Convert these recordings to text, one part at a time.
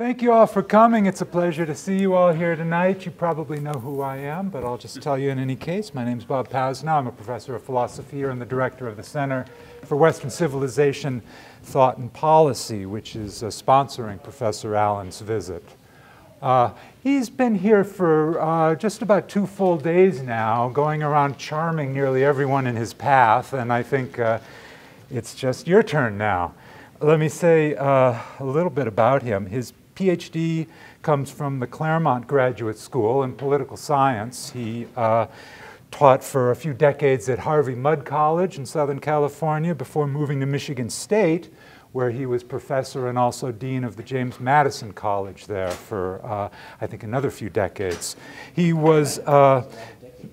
Thank you all for coming. It's a pleasure to see you all here tonight. You probably know who I am, but I'll just tell you in any case. My name is Bob Pasnau. I'm a professor of philosophy here and the director of the Center for Western Civilization, Thought, and Policy, which is uh, sponsoring Professor Allen's visit. Uh, he's been here for uh, just about two full days now, going around charming nearly everyone in his path, and I think uh, it's just your turn now. Let me say uh, a little bit about him. His PhD comes from the Claremont Graduate School in political science. He uh, taught for a few decades at Harvey Mudd College in Southern California before moving to Michigan State, where he was professor and also dean of the James Madison College there for, uh, I think, another few decades. He was. Uh,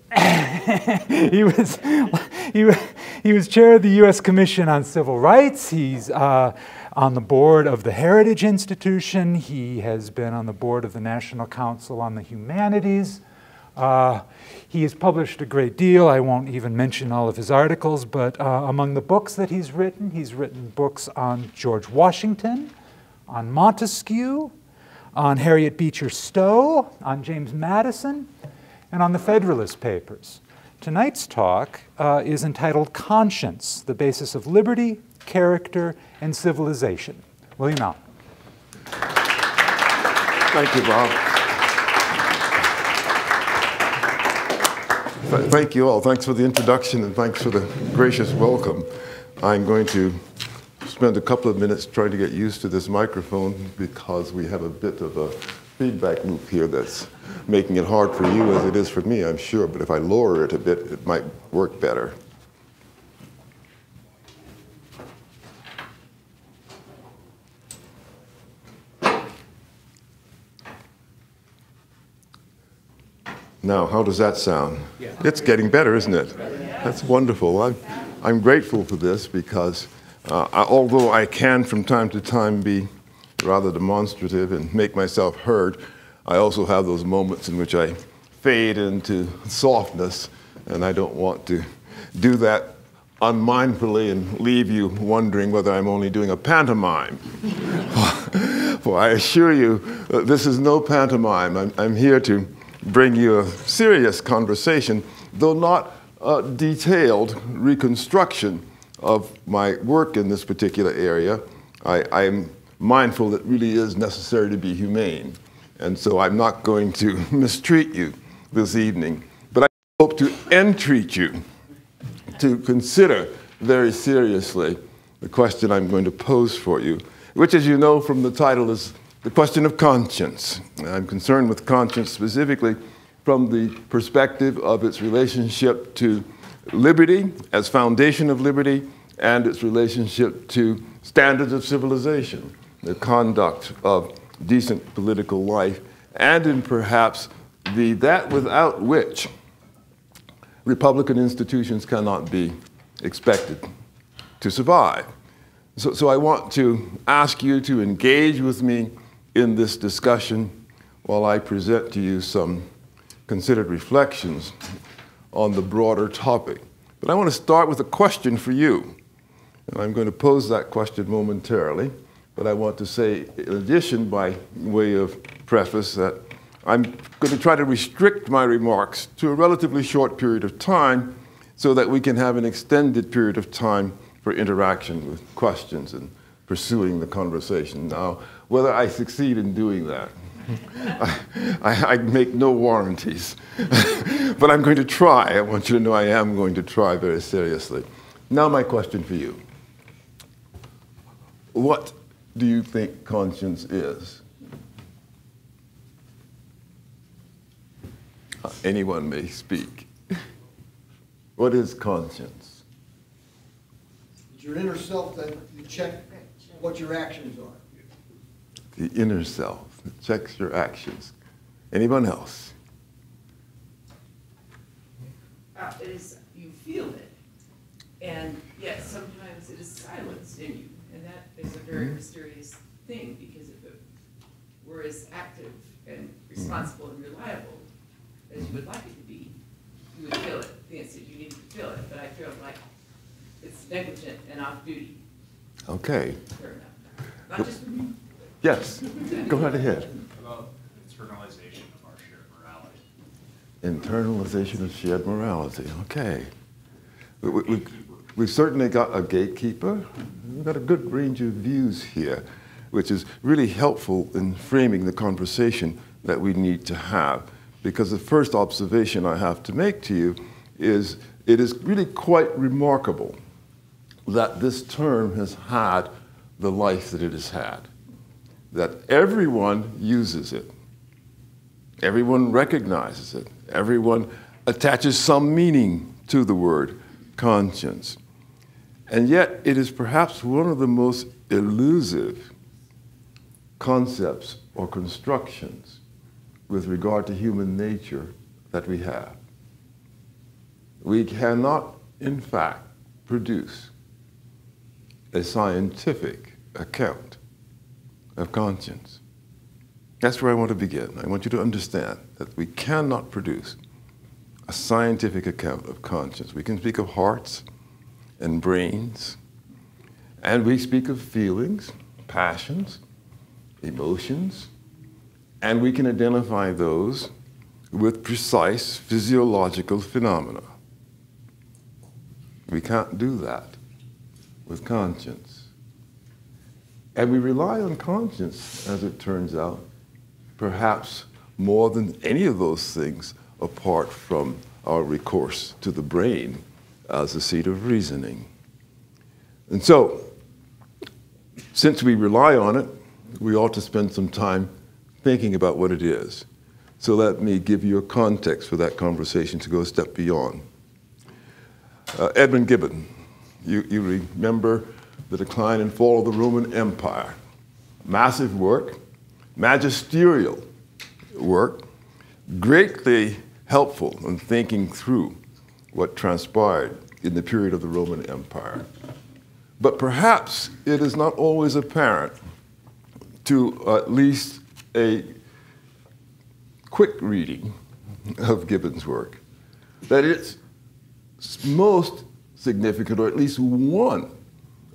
he was he, he was chair of the U.S. Commission on Civil Rights. He's uh, on the board of the Heritage Institution. He has been on the board of the National Council on the Humanities. Uh, he has published a great deal. I won't even mention all of his articles, but uh, among the books that he's written, he's written books on George Washington, on Montesquieu, on Harriet Beecher Stowe, on James Madison, and on the Federalist Papers. Tonight's talk uh, is entitled Conscience, the Basis of Liberty, Character, and Civilization. William Allen. Thank you, Bob. Thank you all. Thanks for the introduction and thanks for the gracious welcome. I'm going to spend a couple of minutes trying to get used to this microphone because we have a bit of a feedback loop here that's making it hard for you as it is for me, I'm sure. But if I lower it a bit, it might work better. Now, how does that sound? Yeah. It's getting better, isn't it? That's wonderful. I'm, I'm grateful for this because uh, I, although I can from time to time be rather demonstrative and make myself heard, I also have those moments in which I fade into softness, and I don't want to do that unmindfully and leave you wondering whether I'm only doing a pantomime. For I assure you, uh, this is no pantomime. I'm, I'm here to bring you a serious conversation, though not a detailed reconstruction of my work in this particular area. I, am mindful that really is necessary to be humane. And so I'm not going to mistreat you this evening, but I hope to entreat you to consider very seriously the question I'm going to pose for you, which, as you know from the title, is the question of conscience. I'm concerned with conscience specifically from the perspective of its relationship to liberty as foundation of liberty and its relationship to standards of civilization, the conduct of decent political life, and in perhaps the that without which Republican institutions cannot be expected to survive. So, so I want to ask you to engage with me in this discussion while I present to you some considered reflections on the broader topic. But I want to start with a question for you. And I'm going to pose that question momentarily. But I want to say, in addition, by way of preface, that I'm going to try to restrict my remarks to a relatively short period of time so that we can have an extended period of time for interaction with questions and pursuing the conversation. Now, whether I succeed in doing that, I, I, make no warranties. but I'm going to try. I want you to know I am going to try very seriously. Now, my question for you What do you think conscience is? Anyone may speak. what is conscience? It's your inner self that you check what your actions are the inner self that checks your actions. Anyone else? Uh, it is, you feel it, and yet sometimes it is silenced in you, and that is a very mm-hmm. mysterious thing because if it were as active and responsible mm-hmm. and reliable as you would like it to be, you would feel it the instant you needed to feel it. But I feel like it's negligent and off duty. Okay. Fair enough. Not just for me. Yes, go right ahead. About internalization of our shared morality. Internalization of shared morality. Okay. We, we, we, we've certainly got a gatekeeper. We've got a good range of views here, which is really helpful in framing the conversation that we need to have. Because the first observation I have to make to you is it is really quite remarkable that this term has had the life that it has had, that everyone uses it. Everyone recognizes it. Everyone attaches some meaning to the word conscience. And yet, it is perhaps one of the most elusive concepts or constructions with regard to human nature that we have. We cannot, in fact, produce a scientific account of conscience. That's where I want to begin. I want you to understand that we cannot produce a scientific account of conscience. We can speak of hearts and brains, and we speak of feelings, passions, emotions, and we can identify those with precise physiological phenomena. We can't do that with conscience. And we rely on conscience, as it turns out, perhaps more than any of those things apart from our recourse to the brain as a seat of reasoning. And so, since we rely on it, we ought to spend some time thinking about what it is. So let me give you a context for that conversation to go a step beyond. Uh, Edmund Gibbon, you, you remember the decline and fall of the Roman Empire. Massive work, magisterial work, greatly helpful in thinking through what transpired in the period of the Roman Empire. But perhaps it is not always apparent to at least a quick reading of Gibbon's work that its most significant, or at least one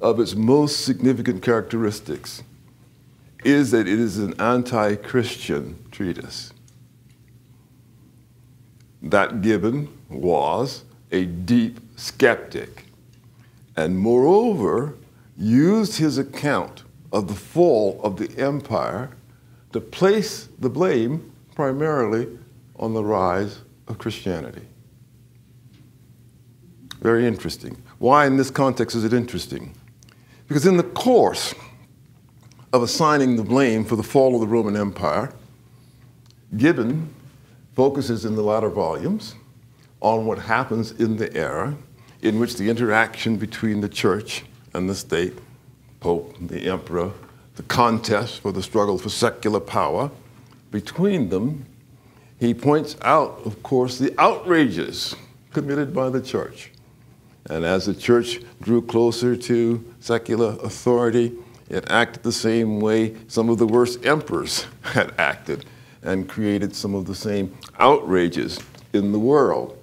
of its most significant characteristics, is that it is an anti Christian treatise. That Gibbon was a deep skeptic, and moreover, used his account of the fall of the empire to place the blame primarily on the rise of Christianity. Very interesting. Why, in this context, is it interesting? Because in the course of assigning the blame for the fall of the Roman Empire, Gibbon focuses in the latter volumes on what happens in the era in which the interaction between the church and the state, Pope, the emperor, the contest for the struggle for secular power, between them, he points out, of course, the outrages committed by the church. And as the church drew closer to secular authority, it acted the same way some of the worst emperors had acted and created some of the same outrages in the world.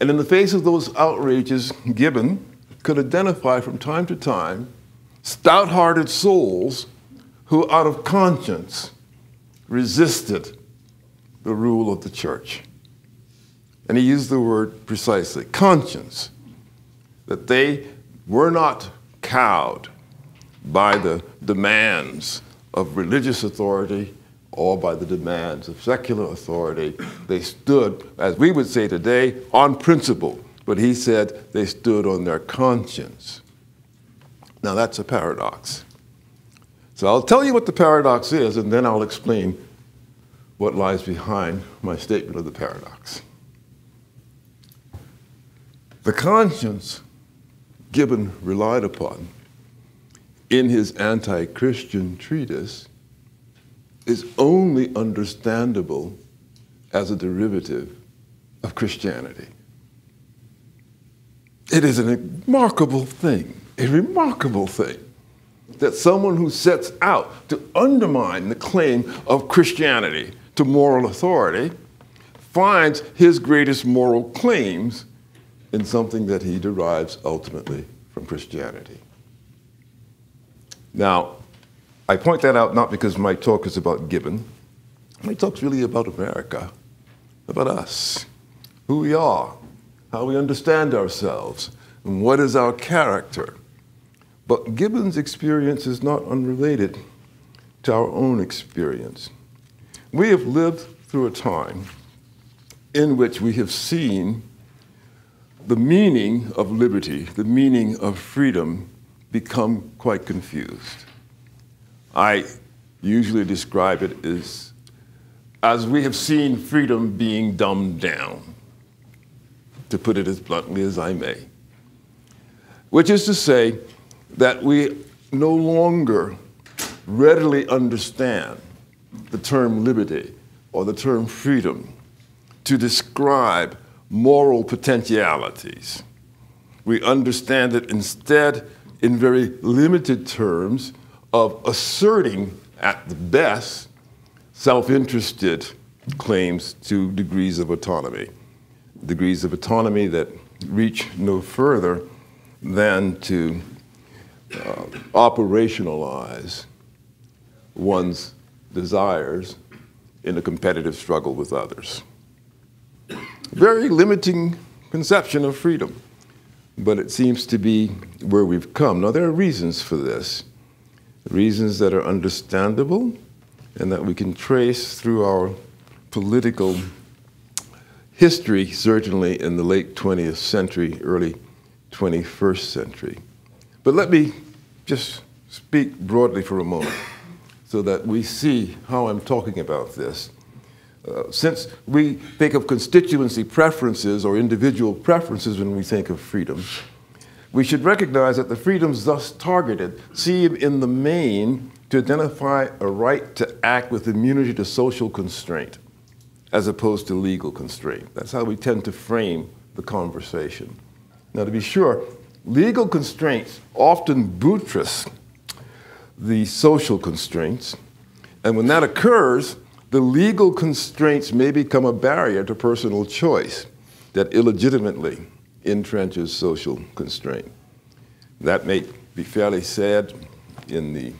And in the face of those outrages, Gibbon could identify from time to time stout hearted souls who, out of conscience, resisted the rule of the church. And he used the word precisely conscience, that they were not cowed by the demands of religious authority or by the demands of secular authority. They stood, as we would say today, on principle, but he said they stood on their conscience. Now that's a paradox. So I'll tell you what the paradox is, and then I'll explain what lies behind my statement of the paradox. The conscience Gibbon relied upon in his anti Christian treatise is only understandable as a derivative of Christianity. It is a remarkable thing, a remarkable thing that someone who sets out to undermine the claim of Christianity to moral authority finds his greatest moral claims in something that he derives ultimately from Christianity. Now, I point that out not because my talk is about Gibbon. My talk's really about America, about us, who we are, how we understand ourselves, and what is our character. But Gibbon's experience is not unrelated to our own experience. We have lived through a time in which we have seen the meaning of liberty, the meaning of freedom, become quite confused. I usually describe it as as we have seen freedom being dumbed down, to put it as bluntly as I may. Which is to say that we no longer readily understand the term liberty or the term freedom to describe moral potentialities. We understand it instead in very limited terms of asserting, at the best, self interested claims to degrees of autonomy, degrees of autonomy that reach no further than to uh, operationalize one's desires in a competitive struggle with others. Very limiting conception of freedom, but it seems to be where we've come. Now, there are reasons for this, reasons that are understandable and that we can trace through our political history, certainly in the late 20th century, early 21st century. But let me just speak broadly for a moment so that we see how I'm talking about this. Since we think of constituency preferences or individual preferences when we think of freedom, we should recognize that the freedoms thus targeted seem in the main to identify a right to act with immunity to social constraint as opposed to legal constraint. That's how we tend to frame the conversation. Now, to be sure, legal constraints often buttress the social constraints, and when that occurs, the legal constraints may become a barrier to personal choice that illegitimately entrenches social constraint. That may be fairly sad in the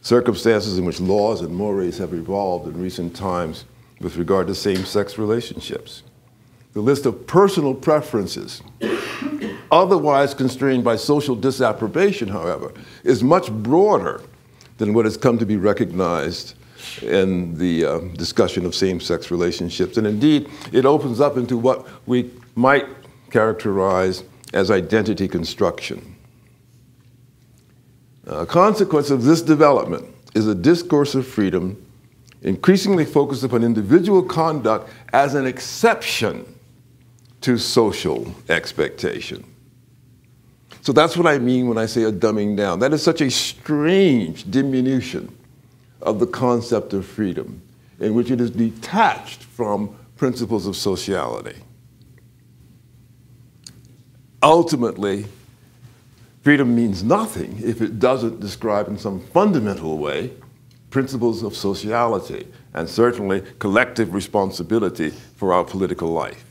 circumstances in which laws and mores have evolved in recent times with regard to same sex relationships. The list of personal preferences, otherwise constrained by social disapprobation, however, is much broader than what has come to be recognized in the uh, discussion of same sex relationships. And indeed, it opens up into what we might characterize as identity construction. A consequence of this development is a discourse of freedom increasingly focused upon individual conduct as an exception to social expectation. So that's what I mean when I say a dumbing down. That is such a strange diminution of the concept of freedom, in which it is detached from principles of sociality. Ultimately, freedom means nothing if it doesn't describe in some fundamental way principles of sociality and certainly collective responsibility for our political life.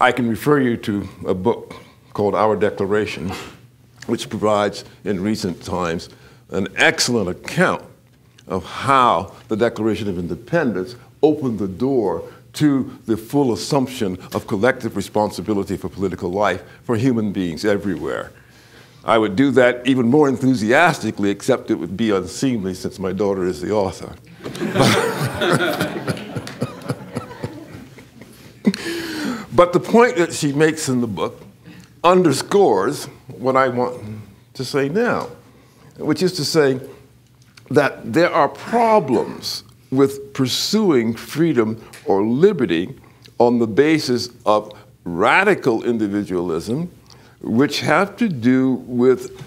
I can refer you to a book called Our Declaration, which provides in recent times an excellent account of how the Declaration of Independence opened the door to the full assumption of collective responsibility for political life for human beings everywhere. I would do that even more enthusiastically, except it would be unseemly since my daughter is the author. but the point that she makes in the book underscores what I want to say now which is to say that there are problems with pursuing freedom or liberty on the basis of radical individualism, which have to do with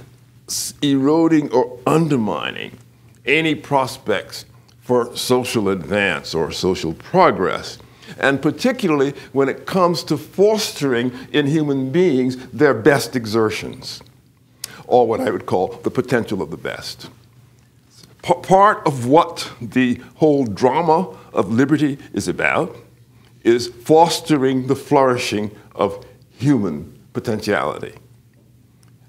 eroding or undermining any prospects for social advance or social progress. And particularly when it comes to fostering in human beings their best exertions or what I would call the potential of the best. P part of what the whole drama of liberty is about is fostering the flourishing of human potentiality.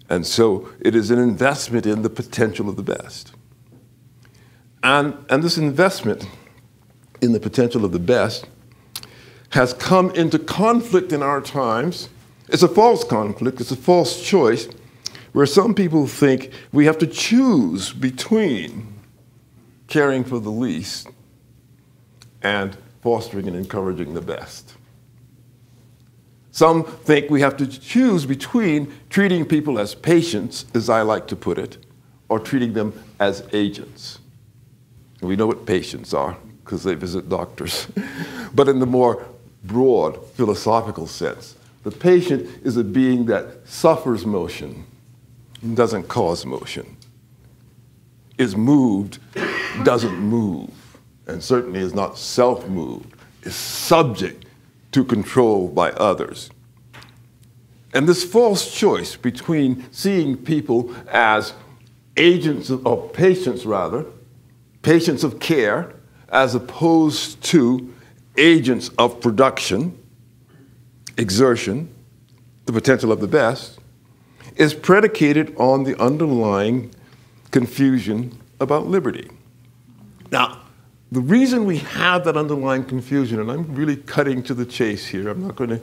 And so it is an investment in the potential of the best. And, and this investment in the potential of the best has come into conflict in our times. It's a false conflict, it's a false choice, where some people think we have to choose between caring for the least and fostering and encouraging the best. Some think we have to choose between treating people as patients, as I like to put it, or treating them as agents. We know what patients are because they visit doctors. but in the more broad philosophical sense, the patient is a being that suffers motion doesn't cause motion, is moved, doesn't move, and certainly is not self moved, is subject to control by others. And this false choice between seeing people as agents of, or patients rather, patients of care, as opposed to agents of production, exertion, the potential of the best, is predicated on the underlying confusion about liberty. Now, the reason we have that underlying confusion, and I'm really cutting to the chase here, I'm not going to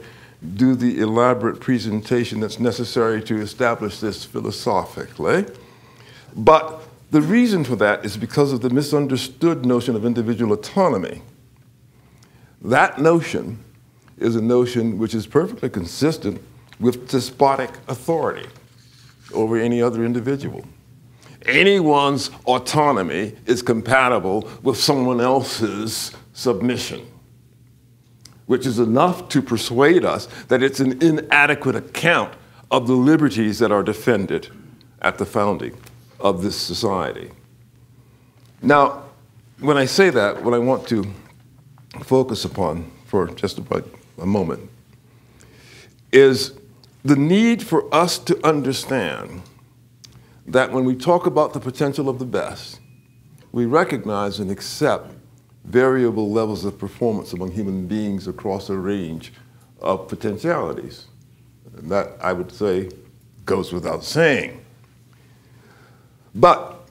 do the elaborate presentation that's necessary to establish this philosophically, but the reason for that is because of the misunderstood notion of individual autonomy. That notion is a notion which is perfectly consistent with despotic authority over any other individual anyone's autonomy is compatible with someone else's submission, which is enough to persuade us that it's an inadequate account of the liberties that are defended at the founding of this society. Now, when I say that, what I want to focus upon for just about a moment is the need for us to understand that when we talk about the potential of the best, we recognize and accept variable levels of performance among human beings across a range of potentialities. And that, I would say, goes without saying. But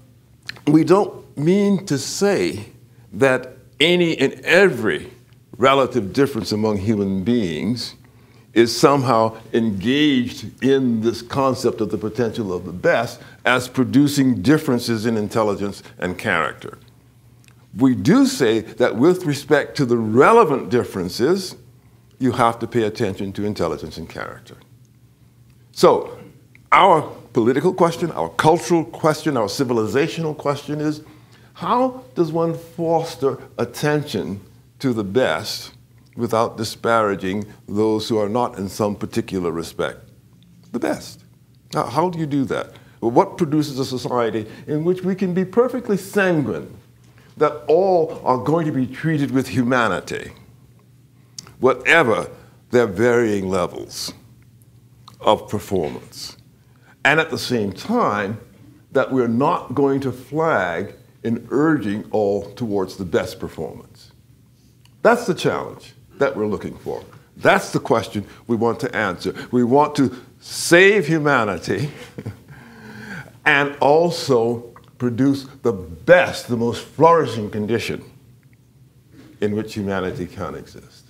we don't mean to say that any and every relative difference among human beings is somehow engaged in this concept of the potential of the best as producing differences in intelligence and character. We do say that with respect to the relevant differences, you have to pay attention to intelligence and character. So, our political question, our cultural question, our civilizational question is how does one foster attention to the best without disparaging those who are not in some particular respect the best. Now, how do you do that? Well, what produces a society in which we can be perfectly sanguine that all are going to be treated with humanity, whatever their varying levels of performance? And at the same time, that we're not going to flag in urging all towards the best performance. That's the challenge that we're looking for? That's the question we want to answer. We want to save humanity and also produce the best, the most flourishing condition in which humanity can exist.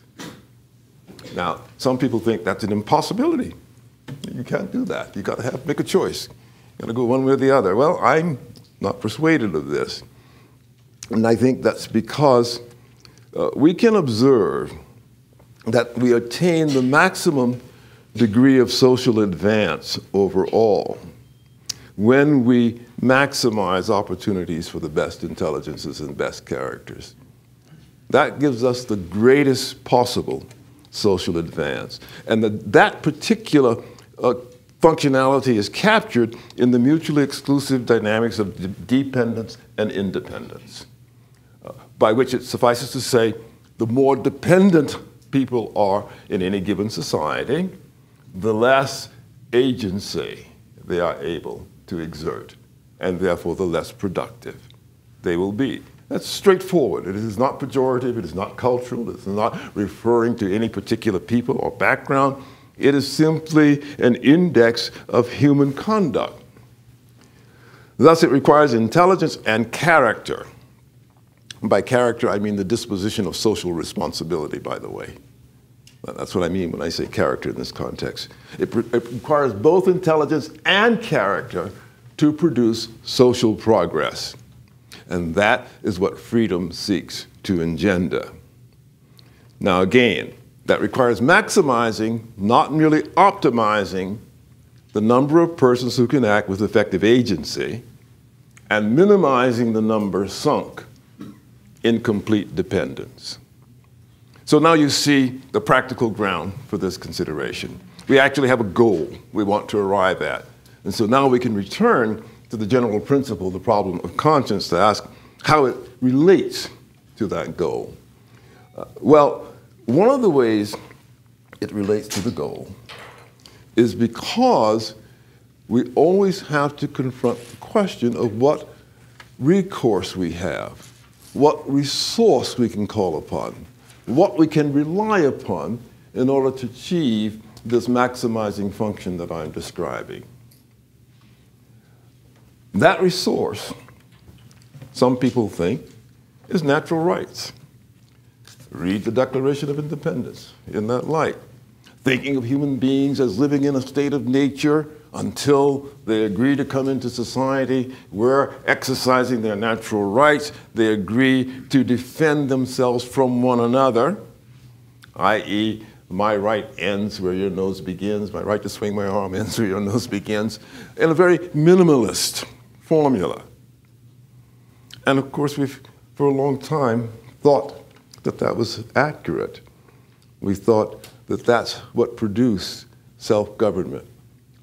Now, some people think that's an impossibility. You can't do that. You got to have make a choice. You got to go one way or the other. Well, I'm not persuaded of this, and I think that's because uh, we can observe that we attain the maximum degree of social advance overall when we maximize opportunities for the best intelligences and best characters. That gives us the greatest possible social advance. And that, that particular uh, functionality is captured in the mutually exclusive dynamics of dependence and independence, uh, by which it suffices to say the more dependent people are in any given society, the less agency they are able to exert, and therefore the less productive they will be. That's straightforward. It is not pejorative, it is not cultural, it is not referring to any particular people or background. It is simply an index of human conduct. Thus, it requires intelligence and character. By character, I mean the disposition of social responsibility, by the way. That's what I mean when I say character in this context. It, it, requires both intelligence and character to produce social progress. And that is what freedom seeks to engender. Now, again, that requires maximizing, not merely optimizing, the number of persons who can act with effective agency and minimizing the number sunk in complete dependence. So now you see the practical ground for this consideration. We actually have a goal we want to arrive at. And so now we can return to the general principle, the problem of conscience, to ask how it relates to that goal. Uh, well, one of the ways it relates to the goal is because we always have to confront the question of what recourse we have, what resource we can call upon what we can rely upon in order to achieve this maximizing function that I'm describing. That resource, some people think, is natural rights. Read the Declaration of Independence in that light. Thinking of human beings as living in a state of nature until they agree to come into society where exercising their natural rights, they agree to defend themselves from one another, i.e., my right ends where your nose begins, my right to swing my arm ends where your nose begins, in a very minimalist formula. And of course, we've for a long time thought that that was accurate. We thought that that's what produced self government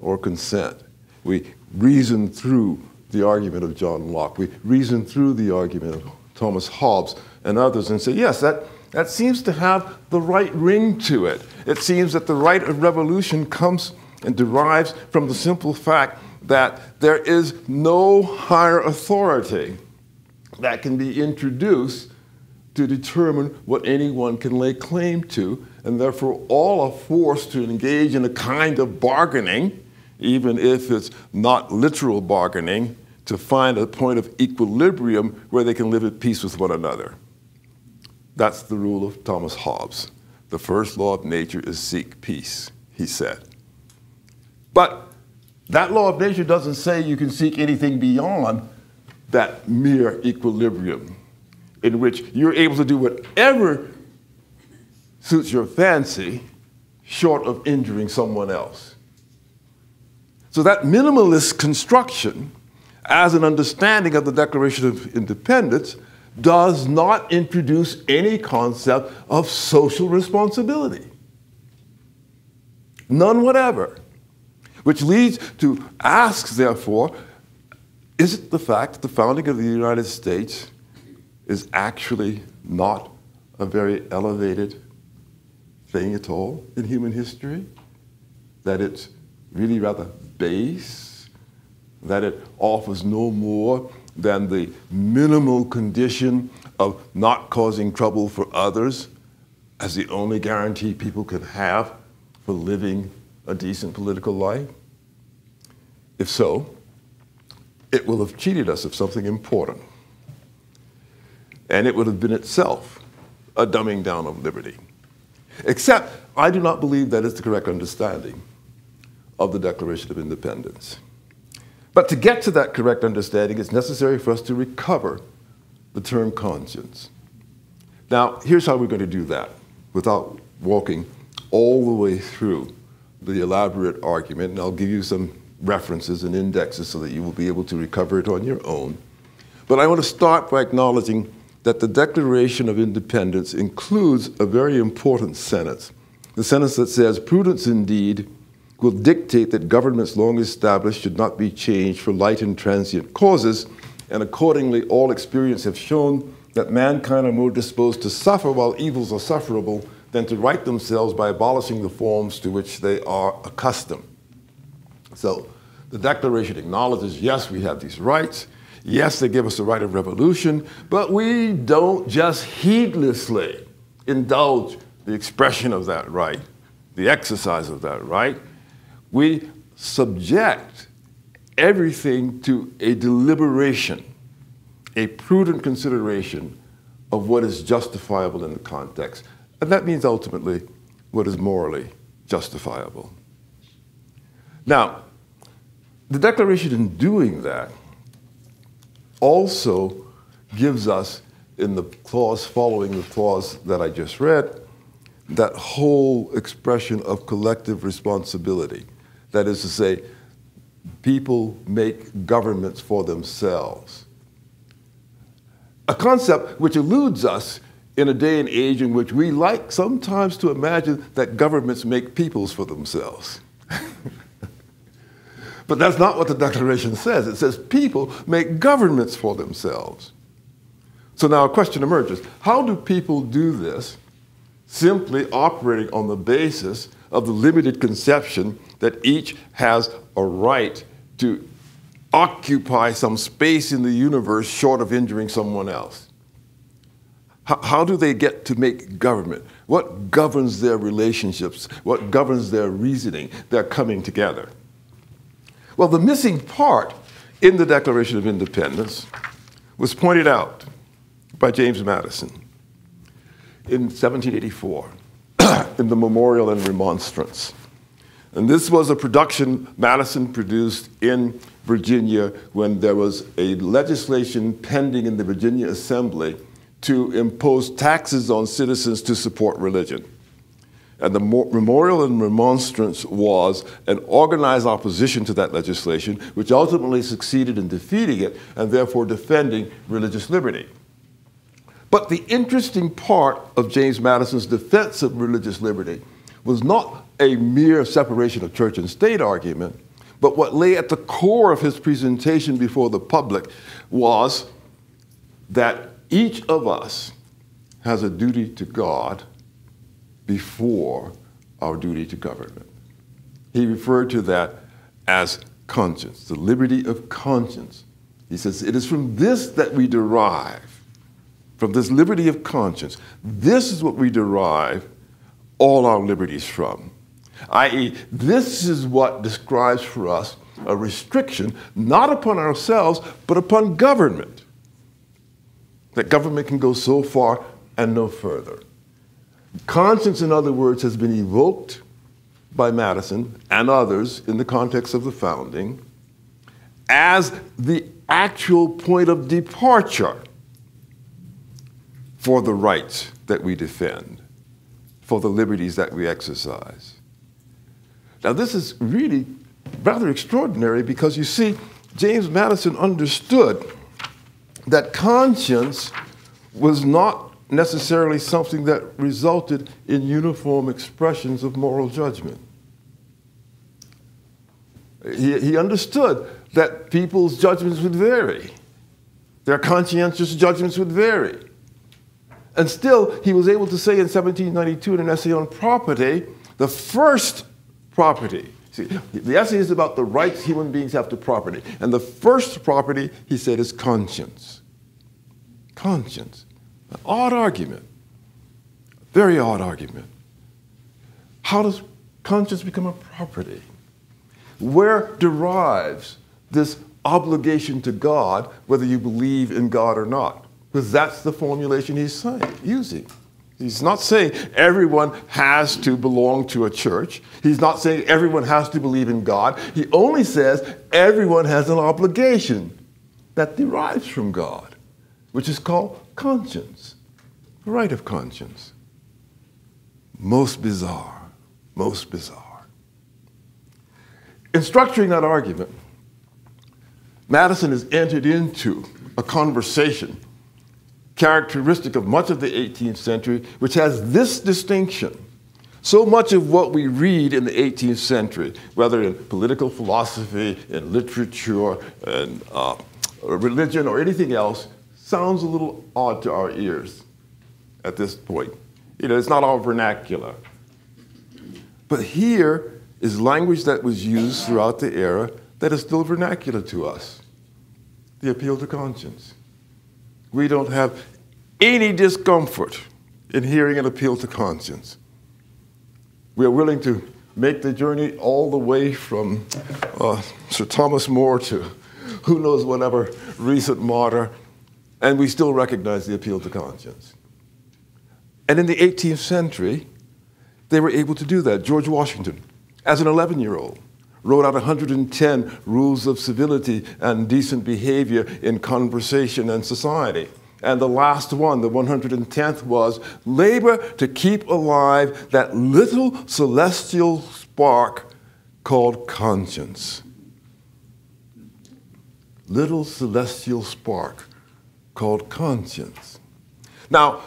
or consent. We reason through the argument of John Locke. We reason through the argument of Thomas Hobbes and others and say, yes, that, that seems to have the right ring to it. It seems that the right of revolution comes and derives from the simple fact that there is no higher authority that can be introduced to determine what anyone can lay claim to, and therefore all are forced to engage in a kind of bargaining even if it's not literal bargaining, to find a point of equilibrium where they can live at peace with one another. That's the rule of Thomas Hobbes. The first law of nature is seek peace, he said. But that law of nature doesn't say you can seek anything beyond that mere equilibrium in which you're able to do whatever suits your fancy short of injuring someone else. So that minimalist construction, as an understanding of the Declaration of Independence, does not introduce any concept of social responsibility. None whatever. Which leads to asks, therefore, is it the fact that the founding of the United States is actually not a very elevated thing at all in human history? That it's really rather base, that it offers no more than the minimal condition of not causing trouble for others as the only guarantee people can have for living a decent political life? If so, it will have cheated us of something important. And it would have been itself a dumbing down of liberty. Except, I do not believe that is the correct understanding of the Declaration of Independence. But to get to that correct understanding, it's necessary for us to recover the term conscience. Now, here's how we're going to do that without walking all the way through the elaborate argument, and I'll give you some references and indexes so that you will be able to recover it on your own. But I want to start by acknowledging that the Declaration of Independence includes a very important sentence. The sentence that says, Prudence indeed will dictate that governments long established should not be changed for light and transient causes, and accordingly, all experience have shown that mankind are more disposed to suffer while evils are sufferable than to right themselves by abolishing the forms to which they are accustomed. So the Declaration acknowledges yes, we have these rights. Yes, they give us the right of revolution, but we don't just heedlessly indulge the expression of that right the exercise of that right, we subject everything to a deliberation, a prudent consideration of what is justifiable in the context. And that means ultimately what is morally justifiable. Now, the Declaration, in doing that, also gives us, in the clause following the clause that I just read, that whole expression of collective responsibility. That is to say, people make governments for themselves. A concept which eludes us in a day and age in which we like sometimes to imagine that governments make peoples for themselves. but that's not what the Declaration says. It says people make governments for themselves. So now a question emerges how do people do this simply operating on the basis of the limited conception that each has a right to occupy some space in the universe short of injuring someone else? How, how, do they get to make government? What governs their relationships? What governs their reasoning, their coming together? Well, the missing part in the Declaration of Independence was pointed out by James Madison in 1784 in the Memorial and Remonstrance. And this was a production Madison produced in Virginia when there was a legislation pending in the Virginia Assembly to impose taxes on citizens to support religion. And the memorial and remonstrance was an organized opposition to that legislation, which ultimately succeeded in defeating it and therefore defending religious liberty. But the interesting part of James Madison's defense of religious liberty was not a mere separation of church and state argument, but what lay at the core of his presentation before the public was that each of us has a duty to God before our duty to government. He referred to that as conscience, the liberty of conscience. He says, It is from this that we derive, from this liberty of conscience, this is what we derive all our liberties from. I.e., this is what describes for us a restriction not upon ourselves, but upon government that government can go so far and no further. Conscience, in other words, has been evoked by Madison and others in the context of the founding as the actual point of departure for the rights that we defend, for the liberties that we exercise. Now, this is really rather extraordinary because you see, James Madison understood that conscience was not necessarily something that resulted in uniform expressions of moral judgment. He, he understood that people's judgments would vary, their conscientious judgments would vary. And still, he was able to say in 1792 in an essay on property, the first property. See, the essay is about the rights human beings have to property. And the first property, he said, is conscience. Conscience. An odd argument. Very odd argument. How does conscience become a property? Where derives this obligation to God, whether you believe in God or not? Because that's the formulation he's saying, using. He's not saying everyone has to belong to a church. He's not saying everyone has to believe in God. He only says everyone has an obligation that derives from God which is called conscience, right of conscience. Most bizarre, most bizarre. In structuring that argument, Madison has entered into a conversation characteristic of much of the 18th century, which has this distinction. So much of what we read in the 18th century, whether in political philosophy, in literature, and uh, religion, or anything else, sounds a little odd to our ears at this point. You know, it's not our vernacular. But here is language that was used throughout the era that is still vernacular to us the appeal to conscience. We don't have any discomfort in hearing an appeal to conscience. we're willing to make the journey all the way from uh, Sir Thomas More to who knows whatever recent martyr, and we still recognize the appeal to conscience. And in the 18th century, they were able to do that. George Washington, as an 11 year old, wrote out 110 rules of civility and decent behavior in conversation and society. And the last one, the 110th, was labor to keep alive that little celestial spark called conscience. Little celestial spark called conscience. Now,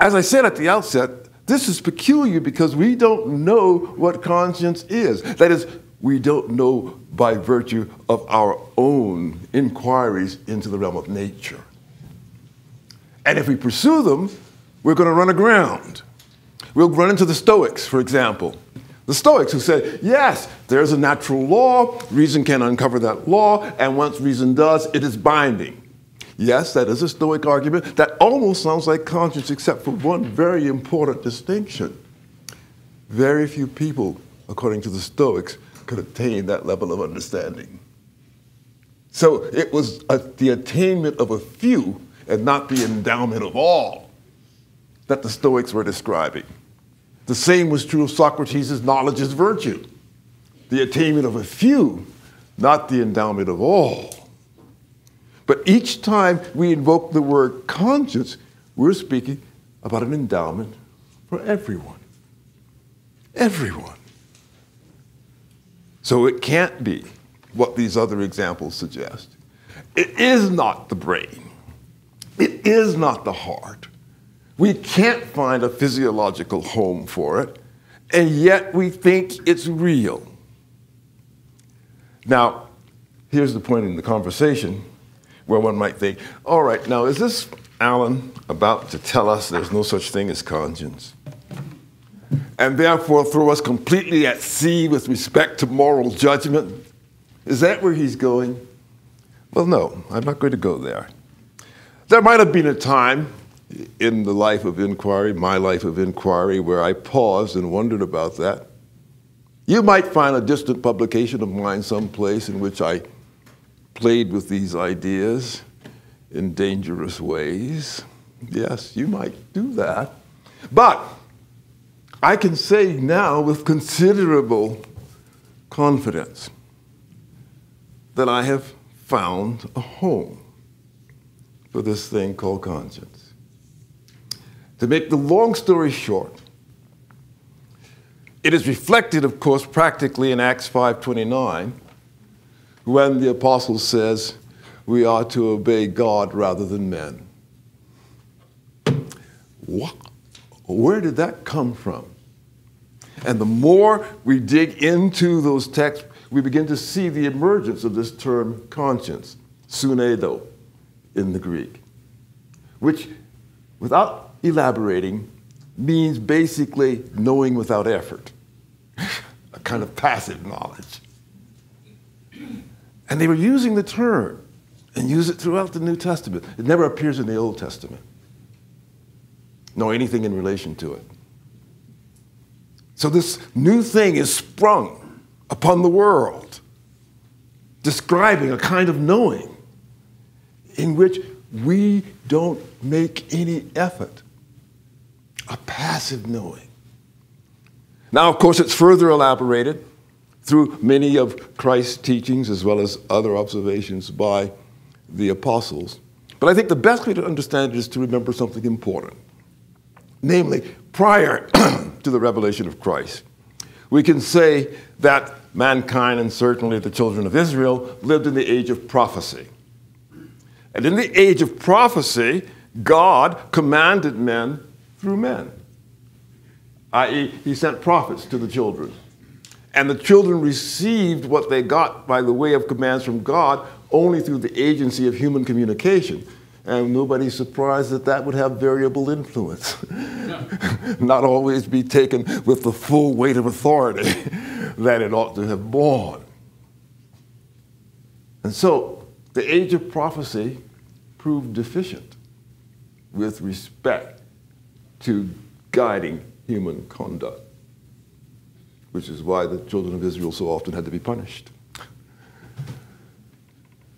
as I said at the outset, this is peculiar because we don't know what conscience is. That is, we don't know by virtue of our own inquiries into the realm of nature. And if we pursue them, we're going to run aground. We'll run into the Stoics, for example. The Stoics who said, yes, there's a natural law, reason can uncover that law, and once reason does, it is binding. Yes, that is a Stoic argument. That almost sounds like conscience, except for one very important distinction. Very few people, according to the Stoics, could attain that level of understanding. So it was a, the attainment of a few and not the endowment of all that the Stoics were describing. The same was true of Socrates' knowledge is virtue, the attainment of a few, not the endowment of all. But each time we invoke the word conscience, we're speaking about an endowment for everyone. Everyone. So it can't be what these other examples suggest. It is not the brain. It is not the heart. We can't find a physiological home for it, and yet we think it's real. Now, here's the point in the conversation where one might think, all right, now is this Allen about to tell us there's no such thing as conscience? And therefore throw us completely at sea with respect to moral judgment? Is that where he's going? Well, no, I'm not going to go there. There might have been a time in the life of inquiry, my life of inquiry, where I paused and wondered about that. You might find a distant publication of mine someplace in which I played with these ideas in dangerous ways. Yes, you might do that. But I can say now with considerable confidence that I have found a home for this thing called conscience. To make the long story short, it is reflected, of course, practically in Acts 5:29, when the apostle says we are to obey God rather than men. What? Where did that come from? And the more we dig into those texts, we begin to see the emergence of this term conscience, sunedo in the Greek, which, without elaborating, means basically knowing without effort, a kind of passive knowledge. And they were using the term and use it throughout the New Testament. It never appears in the Old Testament, nor anything in relation to it. So this new thing is sprung upon the world, describing a kind of knowing in which we don't make any effort, a passive knowing. Now, of course, it's further elaborated through many of Christ's teachings as well as other observations by the apostles. But I think the best way to understand it is to remember something important. Namely, prior to the revelation of Christ, we can say that mankind, and certainly the children of Israel, lived in the age of prophecy. And in the age of prophecy, God commanded men through men, i.e., He sent prophets to the children. And the children received what they got by the way of commands from God only through the agency of human communication. And nobody's surprised that that would have variable influence, not always be taken with the full weight of authority that it ought to have borne. And so the age of prophecy proved deficient with respect to guiding human conduct. which is why the children of Israel so often had to be punished.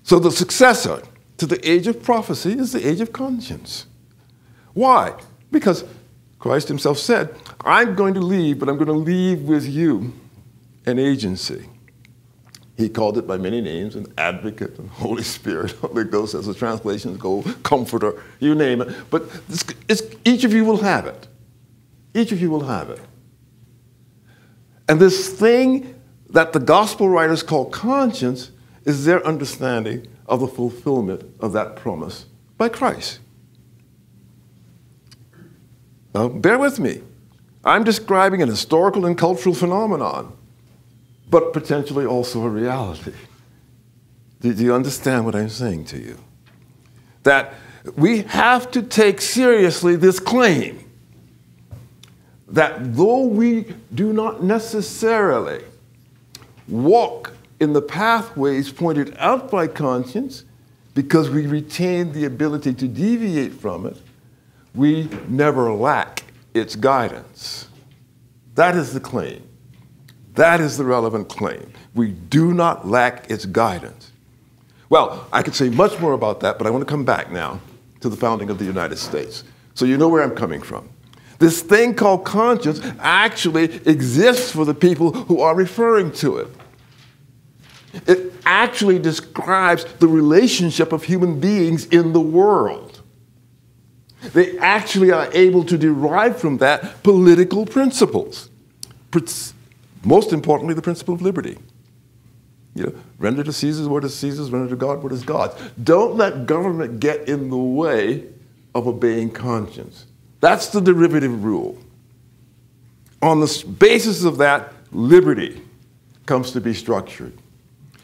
So the successor to the age of prophecy is the age of conscience. Why? Because Christ himself said, I'm going to leave, but I'm going to leave with you an agency. He called it by many names an advocate, an Holy Spirit, Holy Ghost, as the translations go, comforter, you name it. But it's, it's, each of you will have it. Each of you will have it. And this thing that the gospel writers call conscience is their understanding of the fulfillment of that promise by Christ. Now, bear with me. I'm describing an historical and cultural phenomenon, but potentially also a reality. Do you understand what I'm saying to you? That we have to take seriously this claim that though we do not necessarily walk in the pathways pointed out by conscience, because we retain the ability to deviate from it, we never lack its guidance. That is the claim. That is the relevant claim. We do not lack its guidance. Well, I could say much more about that, but I want to come back now to the founding of the United States. So you know where I'm coming from. This thing called conscience actually exists for the people who are referring to it. It actually describes the relationship of human beings in the world. They actually are able to derive from that political principles. Most importantly, the principle of liberty. You know, render to Caesar what is Caesar's, render to God what is God's. Don't let government get in the way of obeying conscience. That's the derivative rule. On the basis of that, liberty comes to be structured.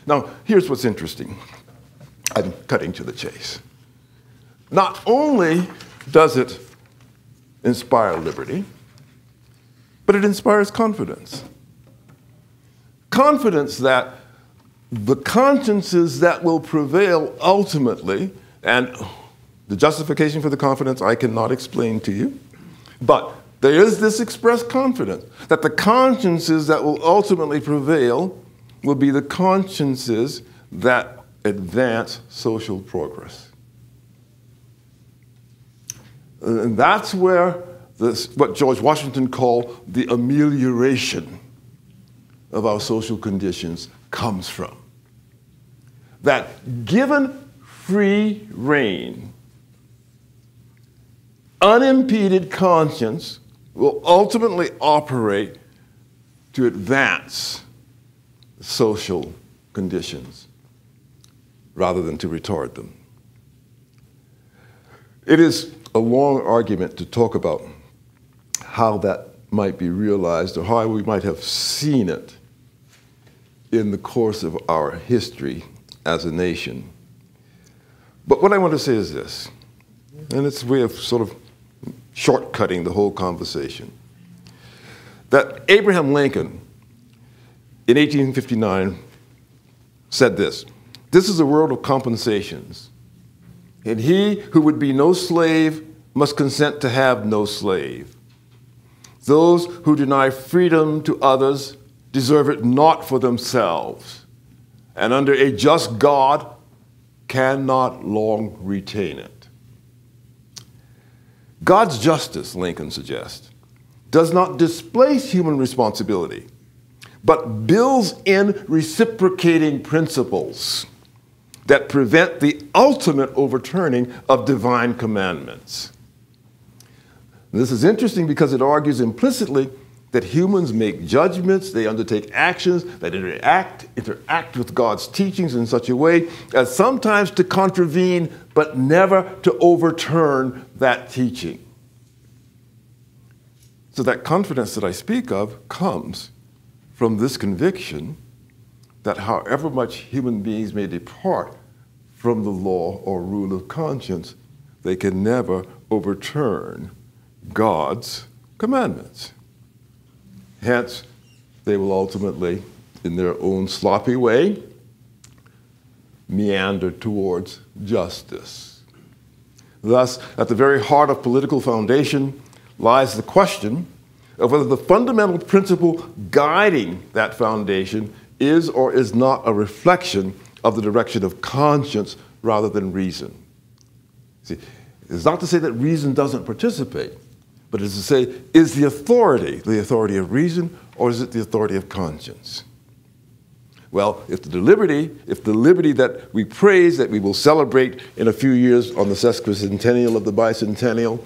Now, here's what's interesting. I'm cutting to the chase. Not only does it inspire liberty, but it inspires confidence. Confidence that the consciences that will prevail ultimately, and the justification for the confidence I cannot explain to you, but there is this expressed confidence that the consciences that will ultimately prevail will be the consciences that advance social progress. And that's where this, what George Washington called the amelioration of our social conditions comes from. That given free rein, unimpeded conscience will ultimately operate to advance social conditions rather than to retard them. It is a long argument to talk about how that might be realized or how we might have seen it in the course of our history as a nation. But what I want to say is this, and it's a way of sort of shortcutting the whole conversation, that Abraham Lincoln in 1859 said this This is a world of compensations, and he who would be no slave must consent to have no slave. Those who deny freedom to others deserve it not for themselves, and under a just God cannot long retain it. God's justice, Lincoln suggests, does not displace human responsibility, but builds in reciprocating principles that prevent the ultimate overturning of divine commandments. This is interesting because it argues implicitly that humans make judgments, they undertake actions that interact, interact with God's teachings in such a way as sometimes to contravene, but never to overturn that teaching. So, that confidence that I speak of comes from this conviction that however much human beings may depart from the law or rule of conscience, they can never overturn God's commandments. Hence, they will ultimately, in their own sloppy way, meander towards justice. Thus, at the very heart of political foundation lies the question of whether the fundamental principle guiding that foundation is or is not a reflection of the direction of conscience rather than reason. See, it's not to say that reason doesn't participate, but it's to say, is the authority the authority of reason or is it the authority of conscience? Well, if the liberty, if the liberty that we praise, that we will celebrate in a few years on the sesquicentennial of the bicentennial,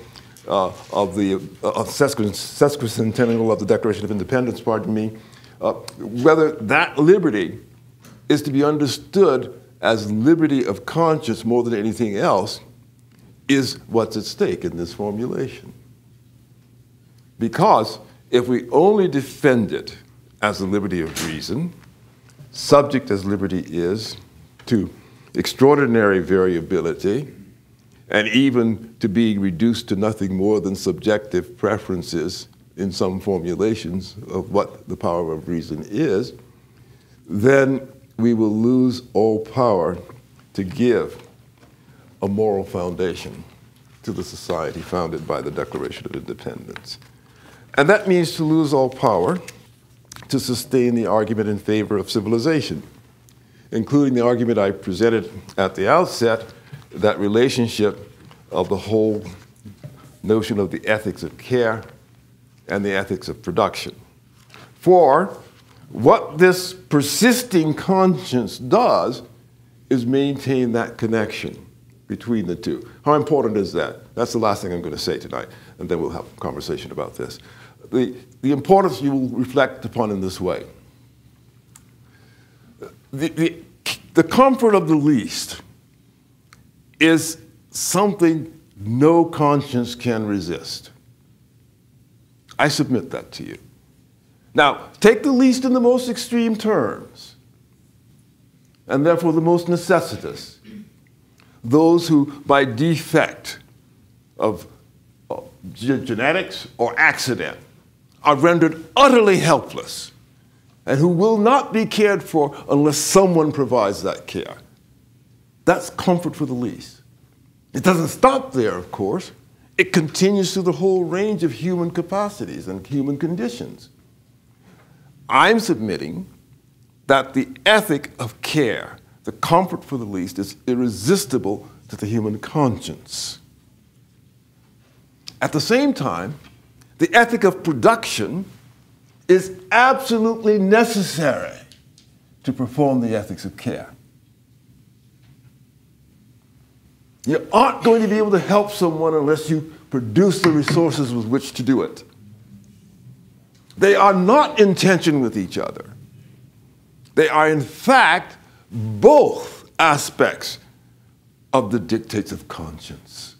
uh, of the uh, sesquicentennial of the Declaration of Independence, pardon me, uh, whether that liberty is to be understood as liberty of conscience more than anything else is what's at stake in this formulation. Because if we only defend it as the liberty of reason, subject as liberty is to extraordinary variability, and even to being reduced to nothing more than subjective preferences in some formulations of what the power of reason is, then we will lose all power to give a moral foundation to the society founded by the Declaration of Independence. And that means to lose all power to sustain the argument in favor of civilization, including the argument I presented at the outset that relationship of the whole notion of the ethics of care and the ethics of production. For what this persisting conscience does is maintain that connection between the two. How important is that? That's the last thing I'm going to say tonight, and then we'll have a conversation about this. The, the importance you will reflect upon in this way. The, the, the comfort of the least is something no conscience can resist. I submit that to you. Now, take the least in the most extreme terms, and therefore the most necessitous. Those who, by defect of, of genetics or accident, are rendered utterly helpless and who will not be cared for unless someone provides that care. That's comfort for the least. It doesn't stop there, of course. It continues through the whole range of human capacities and human conditions. I'm submitting that the ethic of care, the comfort for the least, is irresistible to the human conscience. At the same time, the ethic of production is absolutely necessary to perform the ethics of care. You aren't going to be able to help someone unless you produce the resources with which to do it. They are not in tension with each other. They are, in fact, both aspects of the dictates of conscience.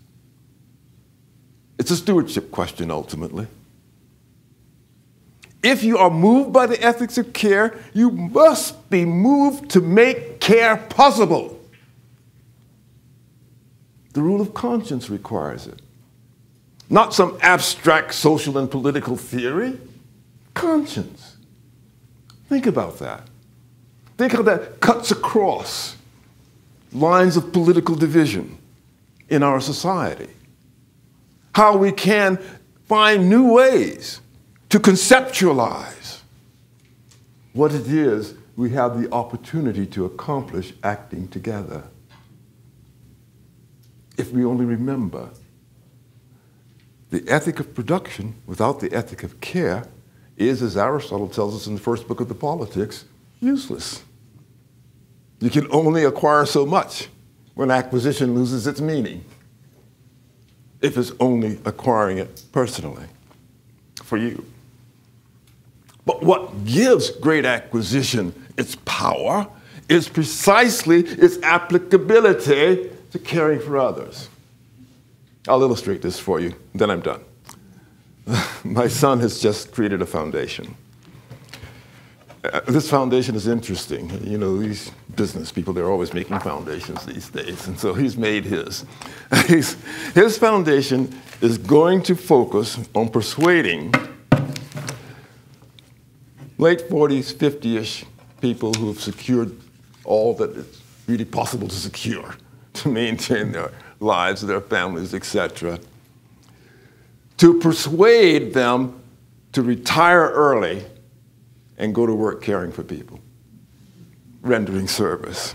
It's a stewardship question, ultimately. If you are moved by the ethics of care, you must be moved to make care possible. The rule of conscience requires it. Not some abstract social and political theory. Conscience. Think about that. Think how that cuts across lines of political division in our society. How we can find new ways to conceptualize what it is we have the opportunity to accomplish acting together if we only remember the ethic of production without the ethic of care is, as Aristotle tells us in the first book of the Politics, useless. You can only acquire so much when acquisition loses its meaning if it's only acquiring it personally for you. But what gives great acquisition its power is precisely its applicability to caring for others. I'll illustrate this for you, then I'm done. My son has just created a foundation. Uh, this foundation is interesting. You know, these business people, they're always making foundations these days. And so he's made his. He's, his foundation is going to focus on persuading late 40s, 50 ish people who have secured all that it's really possible to secure to maintain their lives, their families, etc. To persuade them to retire early and go to work caring for people, rendering service.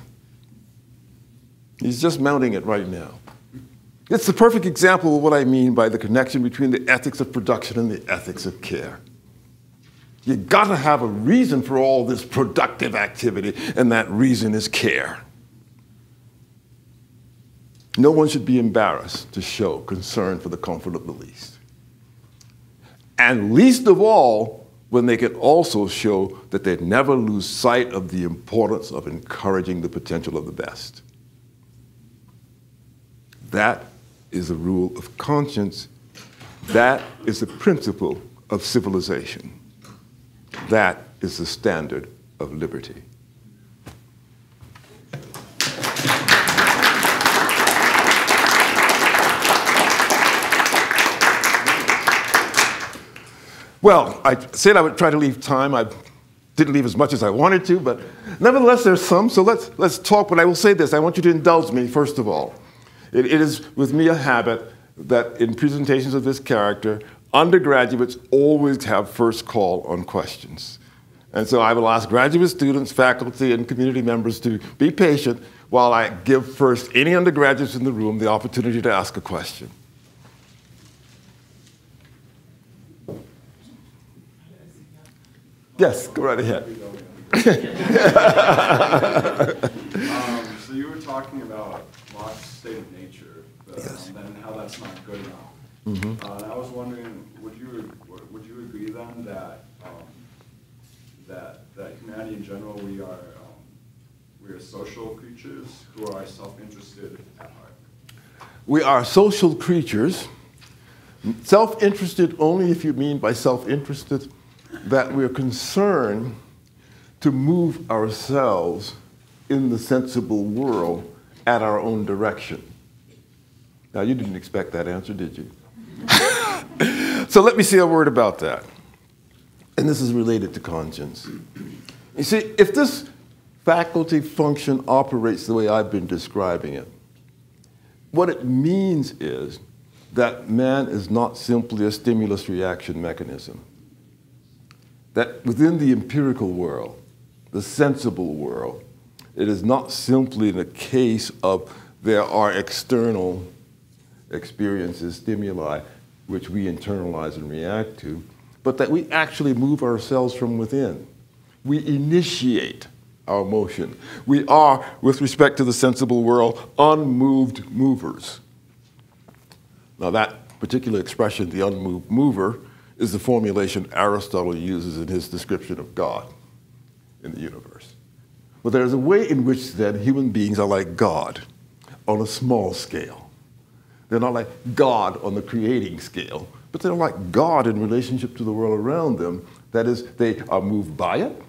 He's just mounting it right now. It's the perfect example of what I mean by the connection between the ethics of production and the ethics of care. You gotta have a reason for all this productive activity, and that reason is care. No one should be embarrassed to show concern for the comfort of the least. And least of all, when they can also show that they never lose sight of the importance of encouraging the potential of the best. That is a rule of conscience. That is the principle of civilization. That is the standard of liberty. Well, I said I would try to leave time. I didn't leave as much as I wanted to, but nevertheless, there's some. So let's, let's talk. But I will say this I want you to indulge me, first of all. it, it is with me a habit that in presentations of this character, undergraduates always have first call on questions. And so I will ask graduate students, faculty, and community members to be patient while I give first any undergraduates in the room the opportunity to ask a question. Yes, go right ahead. Um, so you were talking about Locke's state of nature, but, Yes. um, and how that's not good now. Mm-hmm. Uh, and I was wondering, would you would you agree then that um, that that humanity in general we are um, we are social creatures who are self-interested at heart? We are social creatures, self interested only if you mean by self interested that we're concerned to move ourselves in the sensible world at our own direction. Now, you didn't expect that answer, did you? so let me say a word about that. And this is related to conscience. You see, if this faculty function operates the way I've been describing it, what it means is that man is not simply a stimulus reaction mechanism. That within the empirical world, the sensible world, it is not simply the case of there are external experiences, stimuli, which we internalize and react to, but that we actually move ourselves from within. We initiate our motion. We are, with respect to the sensible world, unmoved movers. Now, that particular expression, the unmoved mover, is the formulation Aristotle uses in his description of God in the universe. But there's a way in which then human beings are like God on a small scale. They're not like God on the creating scale, but they're like God in relationship to the world around them. That is, they are moved by it,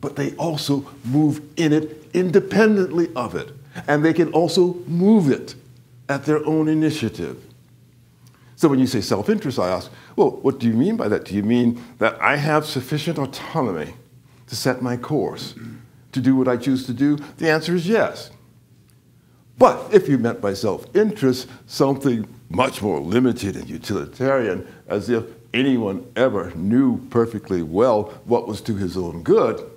but they also move in it independently of it. And they can also move it at their own initiative. So when you say self interest, I ask, well, what do you mean by that? Do you mean that I have sufficient autonomy to set my course, to do what I choose to do? The answer is yes. But if you meant by self interest something much more limited and utilitarian, as if anyone ever knew perfectly well what was to his own good,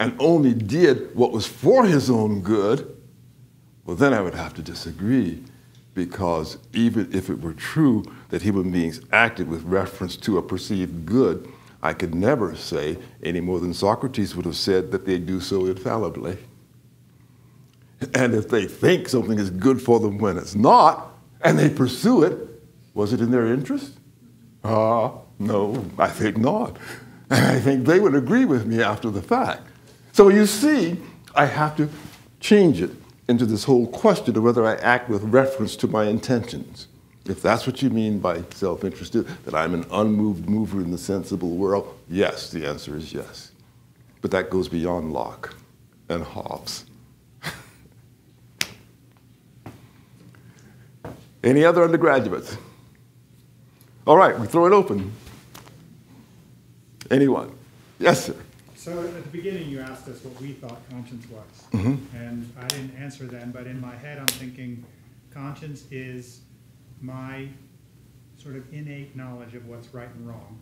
and only did what was for his own good, well, then I would have to disagree because even if it were true that human beings acted with reference to a perceived good, I could never say, any more than Socrates would have said, that they do so infallibly. And if they think something is good for them when it's not, and they pursue it, was it in their interest? Ah, uh, no, I think not. And I think they would agree with me after the fact. So you see, I have to change it into this whole question of whether I act with reference to my intentions. If that's what you mean by self interested, that I'm an unmoved mover in the sensible world, yes, the answer is yes. But that goes beyond Locke and Hobbes. Any other undergraduates? All right, we throw it open. Anyone? Yes, sir. So at the beginning, you asked us what we thought conscience was. Mm-hmm. And I didn't answer then, but in my head, I'm thinking conscience is my sort sort of innate knowledge of what's right and wrong,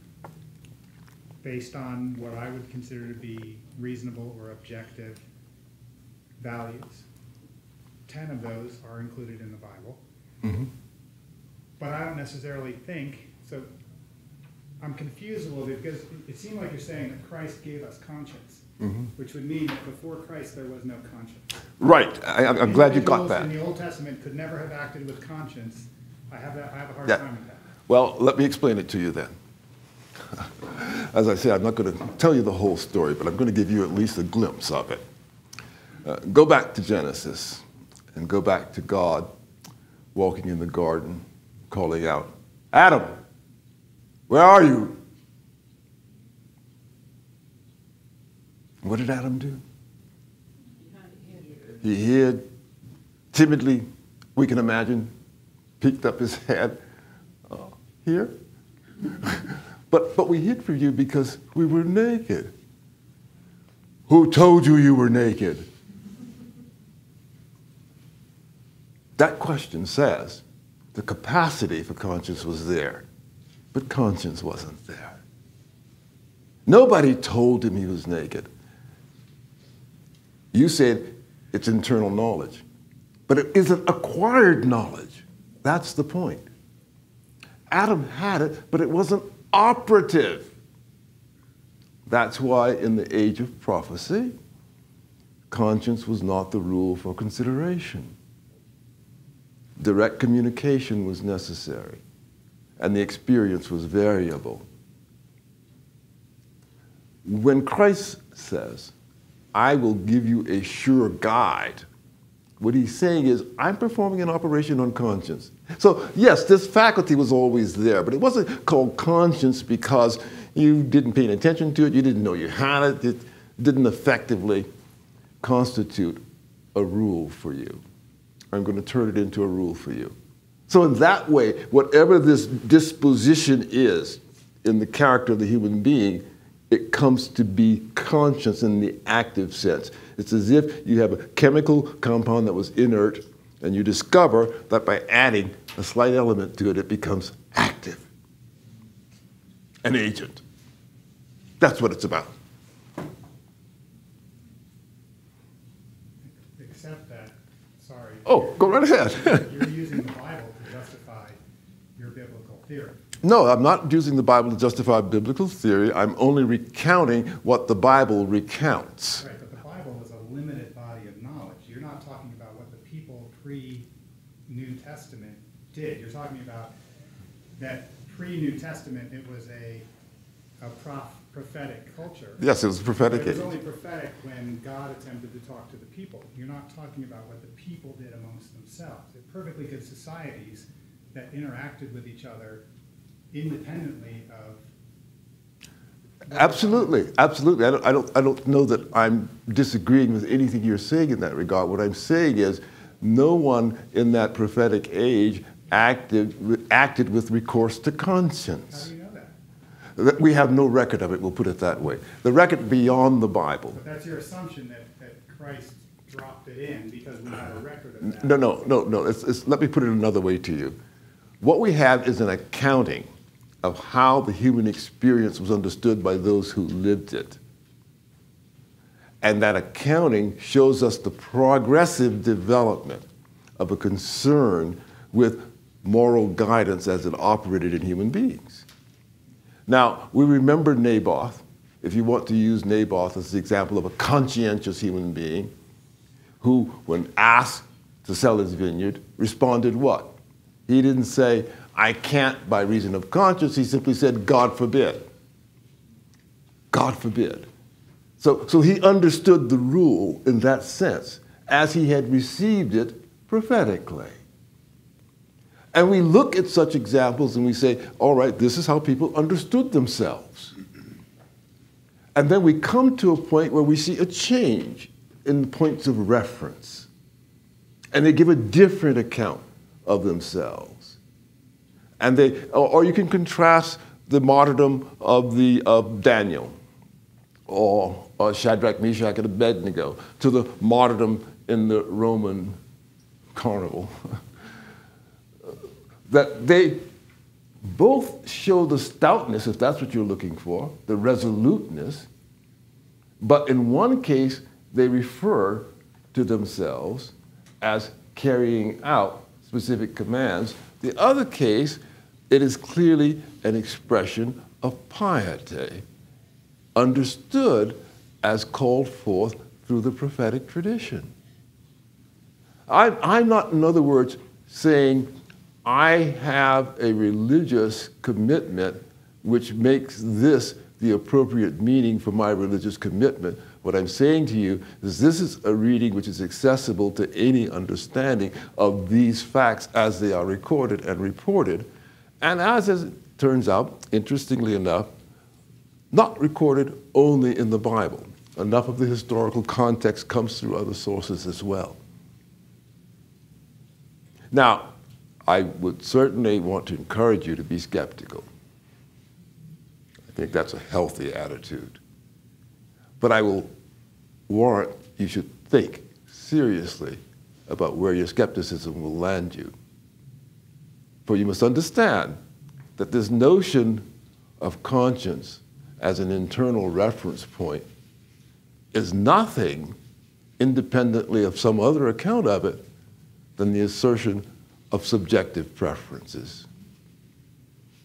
based on what I would consider to be reasonable or objective values. Ten of those are included in the Bible. But I don't necessarily think, so I'm confused a little bit because it seemed like you're saying that Christ gave us conscience, which would mean that before Christ there was no conscience. Right, I, I'm I'm glad you got that. In the Old Testament could never have acted with conscience. I have that, I have a hard Yeah. time with that. Well, let me explain it to you then. As I said, I'm not going to tell you the whole story, but I'm going to give you at least a glimpse of it. Uh, go back to Genesis and go back to God walking in the garden, calling out, Adam, where are you? What did Adam do? He hid timidly, we can imagine, peeked up his head. Uh, here? but, but we hid from you because we were naked. Who told you you were naked? That question says the capacity for conscience was there, but conscience wasn't there. Nobody told him he was naked. You said it's internal knowledge, but it isn't acquired knowledge. That's the point. Adam had it, but it wasn't operative. That's why, in the age of prophecy, conscience was not the rule for consideration. Direct communication was necessary, and the experience was variable. When Christ says, I will give you a sure guide, what he's saying is, I'm performing an operation on conscience. So, yes, this faculty was always there, but it wasn't called conscience because you didn't pay any attention to it, you didn't know you had it, it didn't effectively constitute a rule for you. I'm going to turn it into a rule for you. So, in that way, whatever this disposition is in the character of the human being, it comes to be conscious in the active sense. It's as if you have a chemical compound that was inert, and you discover that by adding a slight element to it, it becomes active, an agent. That's what it's about. Except that, sorry. Oh, go right ahead. You're using the Bible to justify your biblical theory. No, I'm not using the Bible to justify biblical theory. I'm only recounting what the Bible recounts. Right, but the Bible is a limited body of knowledge. You're not talking about what the people pre-New Testament did. You're talking about that pre-New Testament, it was a, a prof, prophetic culture. Yes, it was prophetic It was only prophetic when God attempted to talk to the people. You're not talking about what the people did amongst themselves. They're perfectly good societies that interacted with each other independently of. Absolutely, absolutely. I don't, I, don't, I don't know that I'm disagreeing with anything you're saying in that regard. What I'm saying is, no one in that prophetic age acted, acted with recourse to conscience. How do you know that? That- We have no record of it, we'll put it that way. The record beyond the Bible. But that's your assumption that, that Christ dropped it in because we have a record of that. No, no, no, no. It's, it's, let me put it another way to you. What we have is an accounting of how the human experience was understood by those who lived it. And that accounting shows us the progressive development of a concern with moral guidance as it operated in human beings. Now, we remember Naboth, if you want to use Naboth as the example of a conscientious human being, who, when asked to sell his vineyard, responded what? He didn't say, I can't by reason of conscience. He simply said, God forbid. God forbid. So, so he understood the rule in that sense as he had received it prophetically. And we look at such examples and we say, all right, this is how people understood themselves. And then we come to a point where we see a change in the points of reference. And they give a different account of themselves. And they, or, you can contrast the martyrdom of, the, of Daniel or, or Shadrach, Meshach, and Abednego to the martyrdom in the Roman carnival. that they both show the stoutness, if that's what you're looking for, the resoluteness, but in one case, they refer to themselves as carrying out specific commands. The other case, it is clearly an expression of piety, understood as called forth through the prophetic tradition. I, I'm not, in other words, saying I have a religious commitment which makes this the appropriate meaning for my religious commitment. What I'm saying to you is this is a reading which is accessible to any understanding of these facts as they are recorded and reported. And as it turns out, interestingly enough, not recorded only in the Bible. Enough of the historical context comes through other sources as well. Now, I would certainly want to encourage you to be skeptical. I think that's a healthy attitude. But I will warrant you should think seriously about where your skepticism will land you. For you must understand that this notion of conscience as an internal reference point is nothing independently of some other account of it than the assertion of subjective preferences.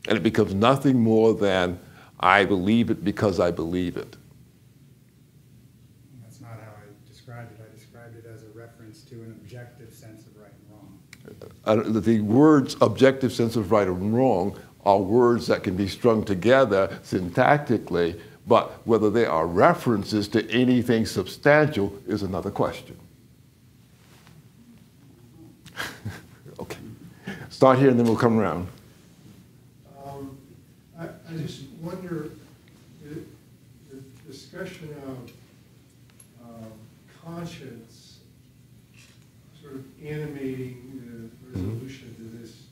And it becomes nothing more than I believe it because I believe it. That's not how I described it. I described it as a reference to an objective sense of right and wrong. Uh, the words objective sense of right and wrong are words that can be strung together syntactically, but whether they are references to anything substantial is another question. okay. Start here and then we'll come around. Um, I, I just wonder, the, the discussion of um, conscience sort of animating resolution to this,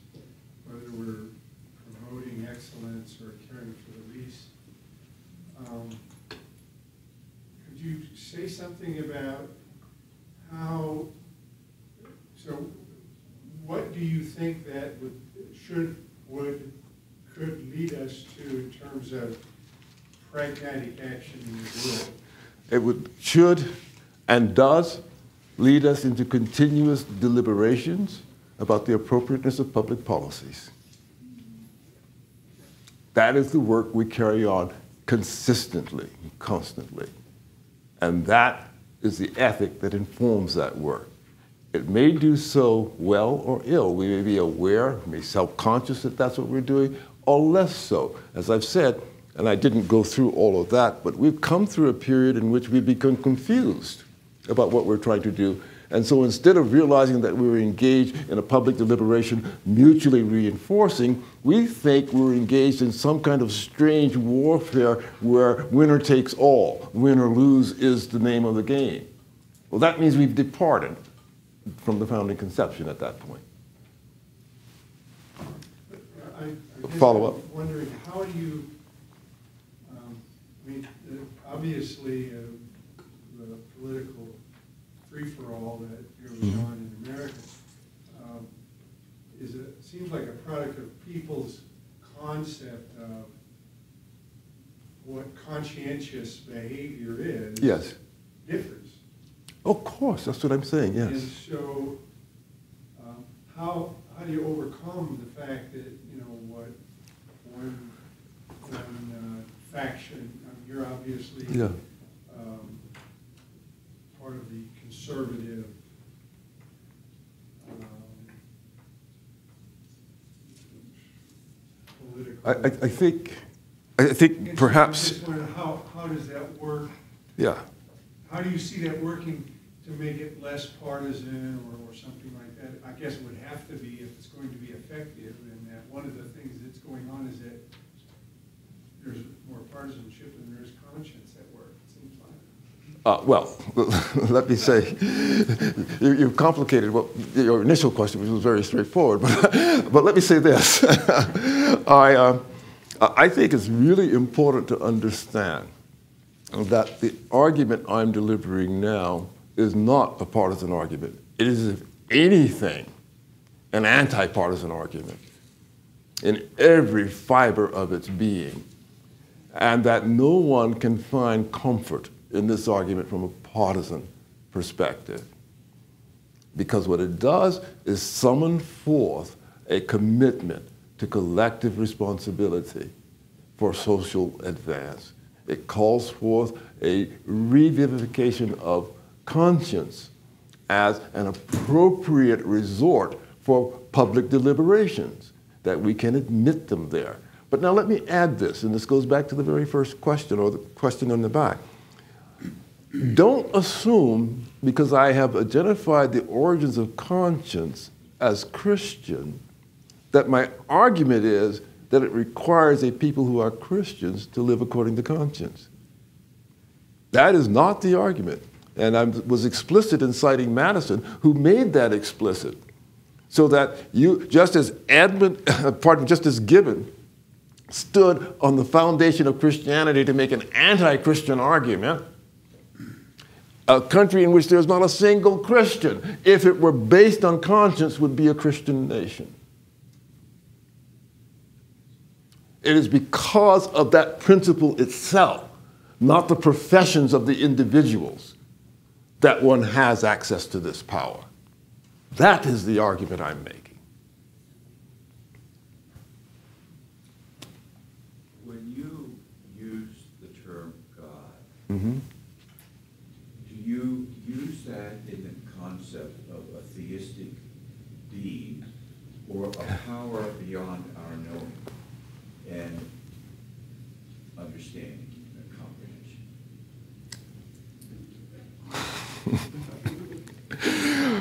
whether we're promoting excellence or caring for the least. Um, Could you say something about how, so what do you think that would, should, would, could lead us to in terms of pragmatic action in the world? It would, should and does lead us into continuous deliberations about the appropriateness of public policies. That is the work we carry on consistently, constantly. And that is the ethic that informs that work. It may do so well or ill. We may be aware, may self-conscious that that's what we're doing, or less so. As I've said, and I didn't go through all of that, but we've come through a period in which we've become confused about what we're trying to do. And so instead of realizing that we were engaged in a public deliberation mutually reinforcing, we think we're engaged in some kind of strange warfare where winner takes all. Win or lose is the name of the game. Well, that means we've departed from the founding conception at that point. I- I Follow I'm up. Wondering, how do you, um, I mean, obviously, uh, the political free-for-all that goes on in America um, is, a- seems like a product of people's concept of what conscientious behavior is. Yes. Differs. Of course, that's what I'm saying, Yes. And so, um, how, how do you overcome the fact that, you know, what one, one uh, faction, I mean, you're obviously Yeah. um, part of the conservative um. I, I, I think, I think so perhaps, just how, how does that work? yeah. How do you see that working to make it less partisan or, or something like that? I guess it would have to be if it's going to be effective, and that one of the things that's going on is that there's more partisanship than there is conscience at work, it seems like. Uh, well, let me say, you, you've complicated what, your initial question, which was very straightforward, but, but let me say this. I, uh, I think it's really important to understand that the argument I'm delivering now is not a partisan argument. It is, if anything, an anti partisan argument. in every fiber of its being, and that no one can find comfort in this argument from a partisan perspective. Because what it does is summon forth a commitment to collective responsibility for social advance. It calls forth a revivification of conscience as an appropriate resort for public deliberations, that we can admit them there. But now let me add this, and this goes back to the very first question or the question on the back. Don't assume, because I have identified the origins of conscience as Christian, that my argument is that it requires a people who are Christians to live according to conscience. That is not the argument. And I was explicit in citing Madison, who made that explicit. So that you, just as Edmund, pardon, just as Gibbon stood on the foundation of Christianity to make an anti Christian argument, a country in which there's not a single Christian, if it were based on conscience, would be a Christian nation. It is because of that principle itself, not the professions of the individuals, that one has access to this power. That is the argument I'm making. When you use the term God, Mm-hmm. do you use that in the concept of a theistic being or a power beyond our knowing and understanding and comprehension?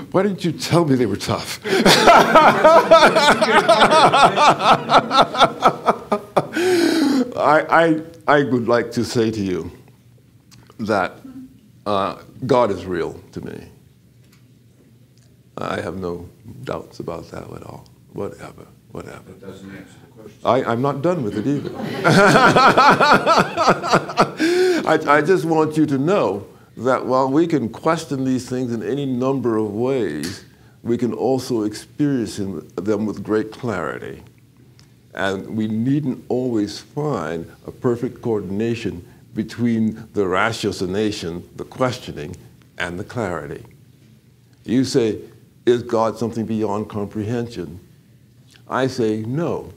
Why didn't you tell me they were tough? I, I, I would like to say to you that uh, God is real to me. I have no doubts about that at all. Whatever, whatever. That doesn't answer the question. I, I'm not done with it either. I, I just want you to know that while we can question these things in any number of ways, we can also experience them with great clarity. And we needn't always find a perfect coordination between the ratiocination, the questioning, and the clarity. You say, is God something beyond comprehension? I say, no.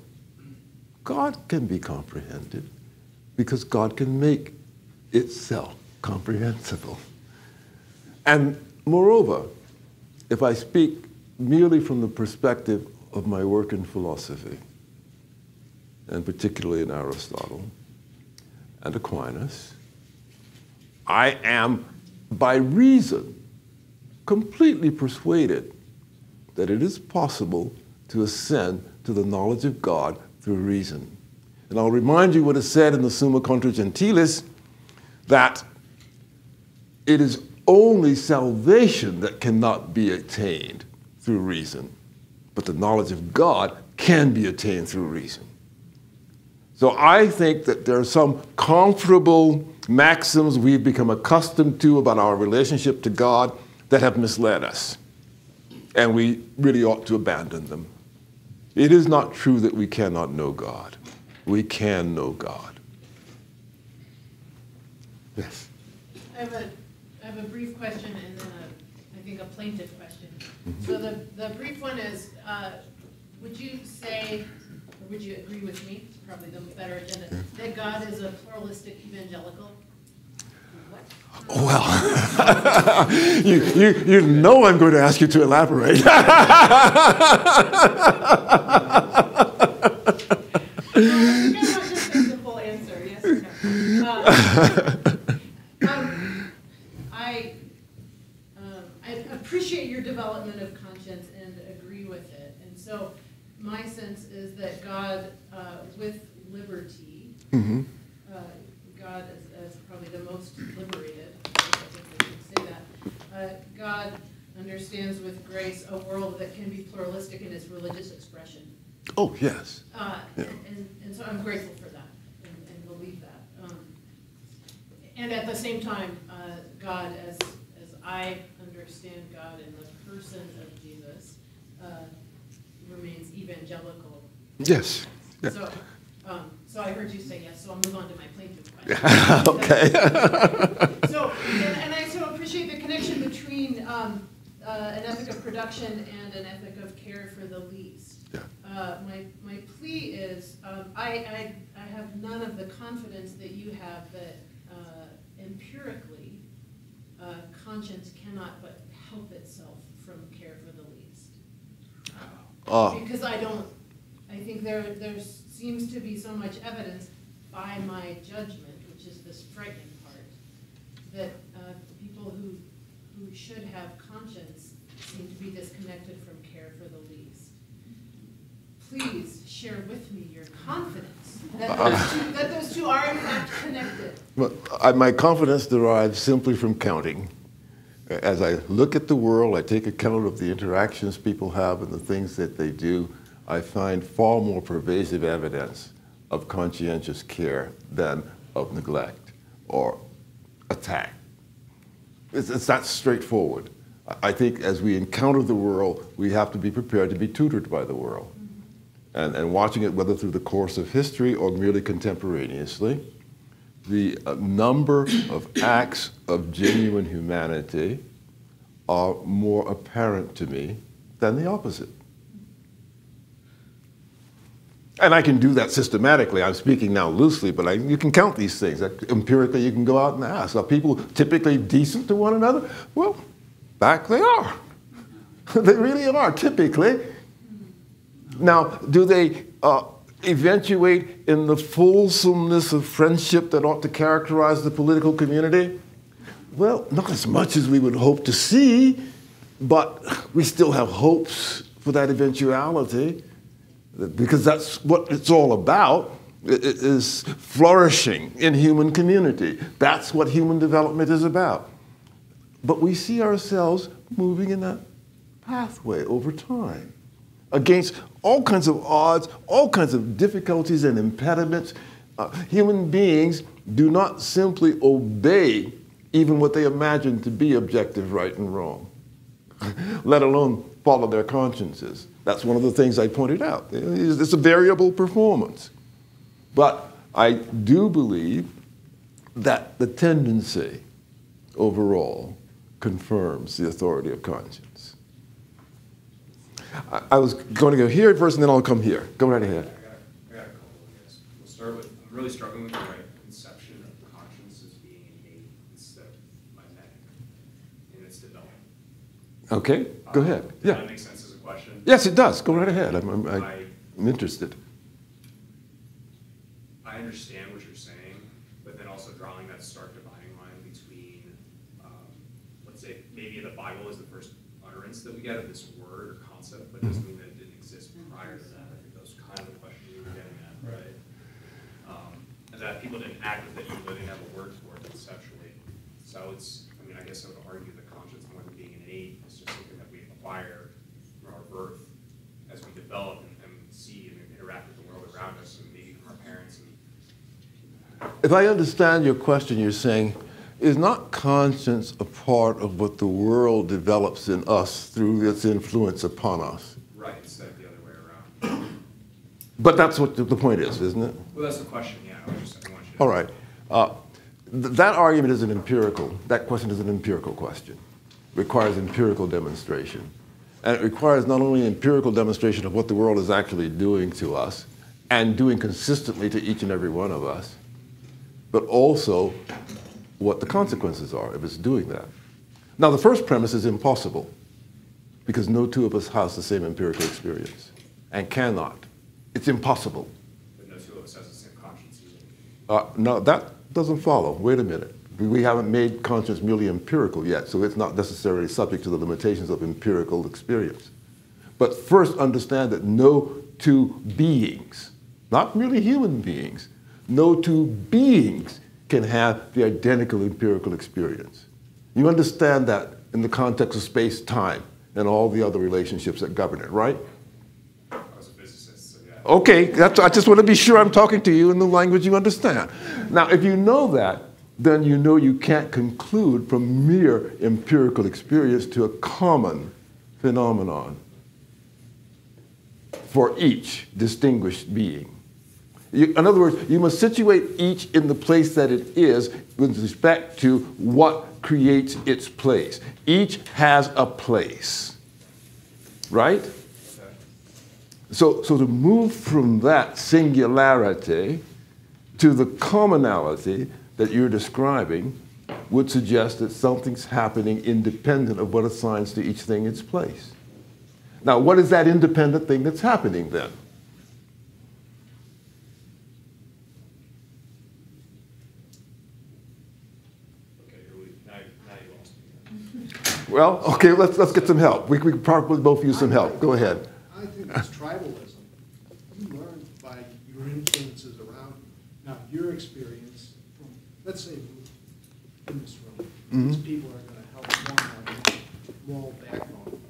God can be comprehended because God can make itself comprehensible. And moreover, if I speak merely from the perspective of my work in philosophy, and particularly in Aristotle and Aquinas, I am by reason completely persuaded that it is possible to ascend to the knowledge of God through reason. And I'll remind you what is said in the Summa Contra Gentiles that it is only salvation that cannot be attained through reason, but the knowledge of God can be attained through reason. So I think that there are some comfortable maxims we've become accustomed to about our relationship to God that have misled us, and we really ought to abandon them. It is not true that we cannot know God. We can know God. Yes. I have a, I have a brief question and then a, I think a plaintiff question. So the, the brief one is, uh, would you say, or would you agree with me, probably the better agenda, that God is a pluralistic evangelical? Well, you, you, you know I'm going to ask you to elaborate. No, just a simple answer, yes or no. I, um, I appreciate your development of conscience and agree with it. And so my sense is that God, uh, with liberty, Mm-hmm. uh, God is, is probably the most liberated, I think we should say that. Uh, God understands with grace a world that can be pluralistic in its religious expression. Oh, yes. Uh, Yeah. and, and- and so I'm grateful for that and, and believe that. Um, And at the same time, uh, God, as, as I understand God in the person of Jesus, uh, remains evangelical. Yes. So, um, so I heard you say yes, so I'll move on to my plaintiff question. Okay. So, and, and I so appreciate the connection between, um, uh, an ethic of production and an ethic of care for the least. Yeah. Uh, my, my plea is, um, I, I, I have none of the confidence that you have that, uh, empirically, uh, conscience cannot but help itself from care for the least. Uh, Because I don't, I think there, there seems to be so much evidence by my judgment, which is this frightening part, that uh, people who, who should have conscience seem to be disconnected from care for the least. Please share with me your confidence that those two, that those two are in fact connected. Well, I, my confidence derives simply from counting. As I look at the world, I take account of the interactions people have and the things that they do. I find far more pervasive evidence of conscientious care than of neglect or attack. It's, it's that straightforward. I think as we encounter the world, we have to be prepared to be tutored by the world. And, and watching it, whether through the course of history or merely contemporaneously, the uh, number of acts of genuine humanity are more apparent to me than the opposite. And I can do that systematically. I'm speaking now loosely, but I, you can count these things. Empirically, you can go out and ask Are people typically decent to one another? Well, back they are. they really are, typically. Now, do they uh, eventuate in the fulsomeness of friendship that ought to characterize the political community? Well, not as much as we would hope to see, but we still have hopes for that eventuality because that's what it's all about is flourishing in human community. That's what human development is about. But we see ourselves moving in that pathway over time against all kinds of odds all kinds of difficulties and impediments. Uh, human beings do not simply obey even what they imagine to be objective right and wrong let alone follow their consciences. That's one of the things I pointed out. It's a variable performance. But I do believe that the tendency overall confirms the authority of conscience. I, I was going to go here first and then I'll come here. Go right ahead. I got, I got a couple of guys. We'll start with, I'm really struggling with the right conception of conscience as being innate instead of mimetic in its development. Okay, go Um, ahead. Yeah. Yes, it does. Go right ahead. I'm, I'm, I'm interested. I understand what you're saying, but then also drawing that stark dividing line between, um, let's say, maybe the Bible is the first utterance that we get of this word or concept, but doesn't mean that it didn't exist prior to that. I think that was kind of the question you were getting at, right? Um, and that people didn't act with it, even though they didn't have a word for it conceptually. So it's, I mean, I guess I would argue that conscience more than being innate is just something that we acquire from our birth as we develop and, and see and interact with the world around us, and maybe from our parents and If I understand your question, you're saying, is not conscience a part of what the world develops in us through its influence upon us? Right, instead of the other way around. But that's what the point is, isn't it? Well, that's the question, yeah, I just, I want you to. All right. Uh, th- that argument is an empirical, that question is an empirical question. It Requires empirical demonstration. And it requires not only empirical demonstration of what the world is actually doing to us and doing consistently to each and every one of us, but also what the consequences are if it's doing that. Now, the first premise is impossible because no two of us has the same empirical experience and cannot. It's impossible. But no two of us has the same conscience either. Uh, no, that doesn't follow. Wait a minute. We haven't made conscience merely empirical yet, so it's not necessarily subject to the limitations of empirical experience. But first, understand that no two beings, not merely human beings, no two beings can have the identical empirical experience. You understand that in the context of space time and all the other relationships that govern it, right? I a physicist, so yeah. Okay, I just want to be sure I'm talking to you in the language you understand. Now, if you know that, then you know you can't conclude from mere empirical experience to a common phenomenon for each distinguished being. You, in other words, you must situate each in the place that it is with respect to what creates its place. Each has a place, right? So, so to move from that singularity to the commonality that you're describing would suggest that something's happening independent of what assigns to each thing its place. Now, what is that independent thing that's happening then? Okay, here we, now, now you lost me. Well, okay, let's, let's get some help. We, we could probably both use some help. Go ahead. I think it's tribalism. You learn by your influences around, now, your experience from, let's say, in this room, these Mhm. people are gonna help one another, moral backbone.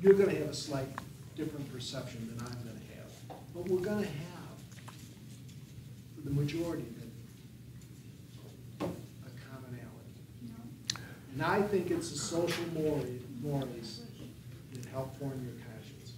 You're gonna have a slight different perception than I'm gonna have, but we're gonna have, for the majority of it, a commonality. And I think it's the social mores, mores that help form your conscience.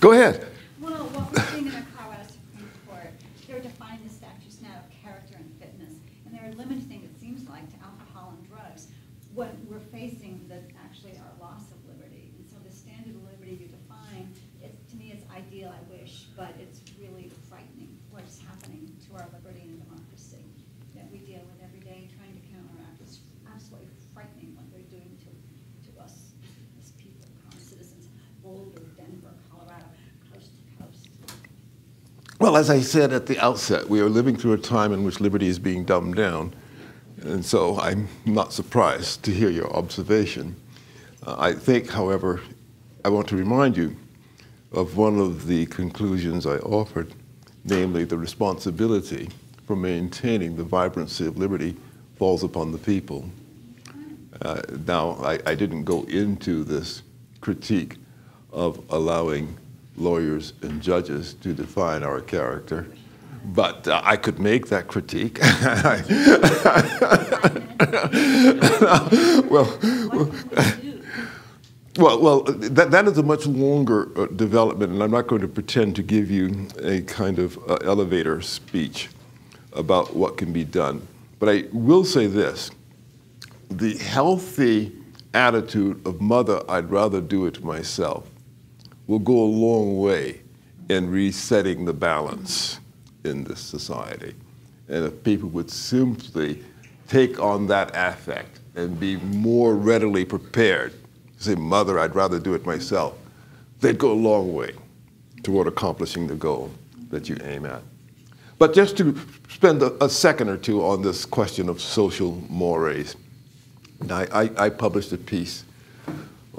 Go ahead. Well, what we're seeing in the Colorado Supreme Court, they're defining the statutes now of character and fitness, and they're limiting, it seems like, to alcohol and drugs, when we're facing the, actually our loss of liberty. And so the standard of liberty you define, it, to me, it's ideal, I wish, but it's really frightening what's happening to our liberty and democracy that we deal with every day, trying to counteract. It's absolutely frightening what they're doing to, to us as people, our citizens, Boulder, Denver, Colorado, coast to coast. Well, as I said at the outset, we are living through a time in which liberty is being dumbed down. And so I'm not surprised to hear your observation. Uh, I think, however, I want to remind you of one of the conclusions I offered, namely the responsibility for maintaining the vibrancy of liberty falls upon the people. Uh, now, I, I didn't go into this critique of allowing lawyers and judges to define our character, but uh, I could make that critique. well, well, well, that, that is a much longer uh, development, and I'm not going to pretend to give you a kind of uh, elevator speech about what can be done. But I will say this the healthy attitude of mother, I'd rather do it myself, will go a long way in resetting the balance in this society. And if people would simply take on that affect and be more readily prepared, say, Mother, I'd rather do it myself, they'd go a long way toward accomplishing the goal that you aim at. But just to spend a, a second or two on this question of social mores. I, I, I published a piece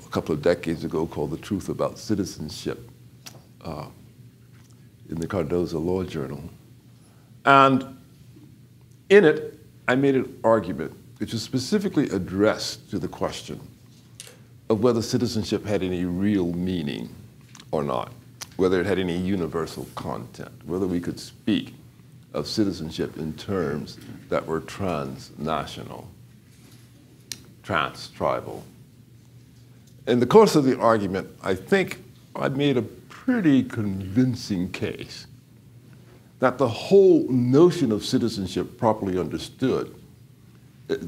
a couple of decades ago called The Truth About Citizenship uh, in the Cardozo Law Journal. And in it, I made an argument which was specifically addressed to the question of whether citizenship had any real meaning or not, whether it had any universal content, whether we could speak of citizenship in terms that were transnational, trans-tribal. In the course of the argument, I think I made a pretty convincing case that the whole notion of citizenship properly understood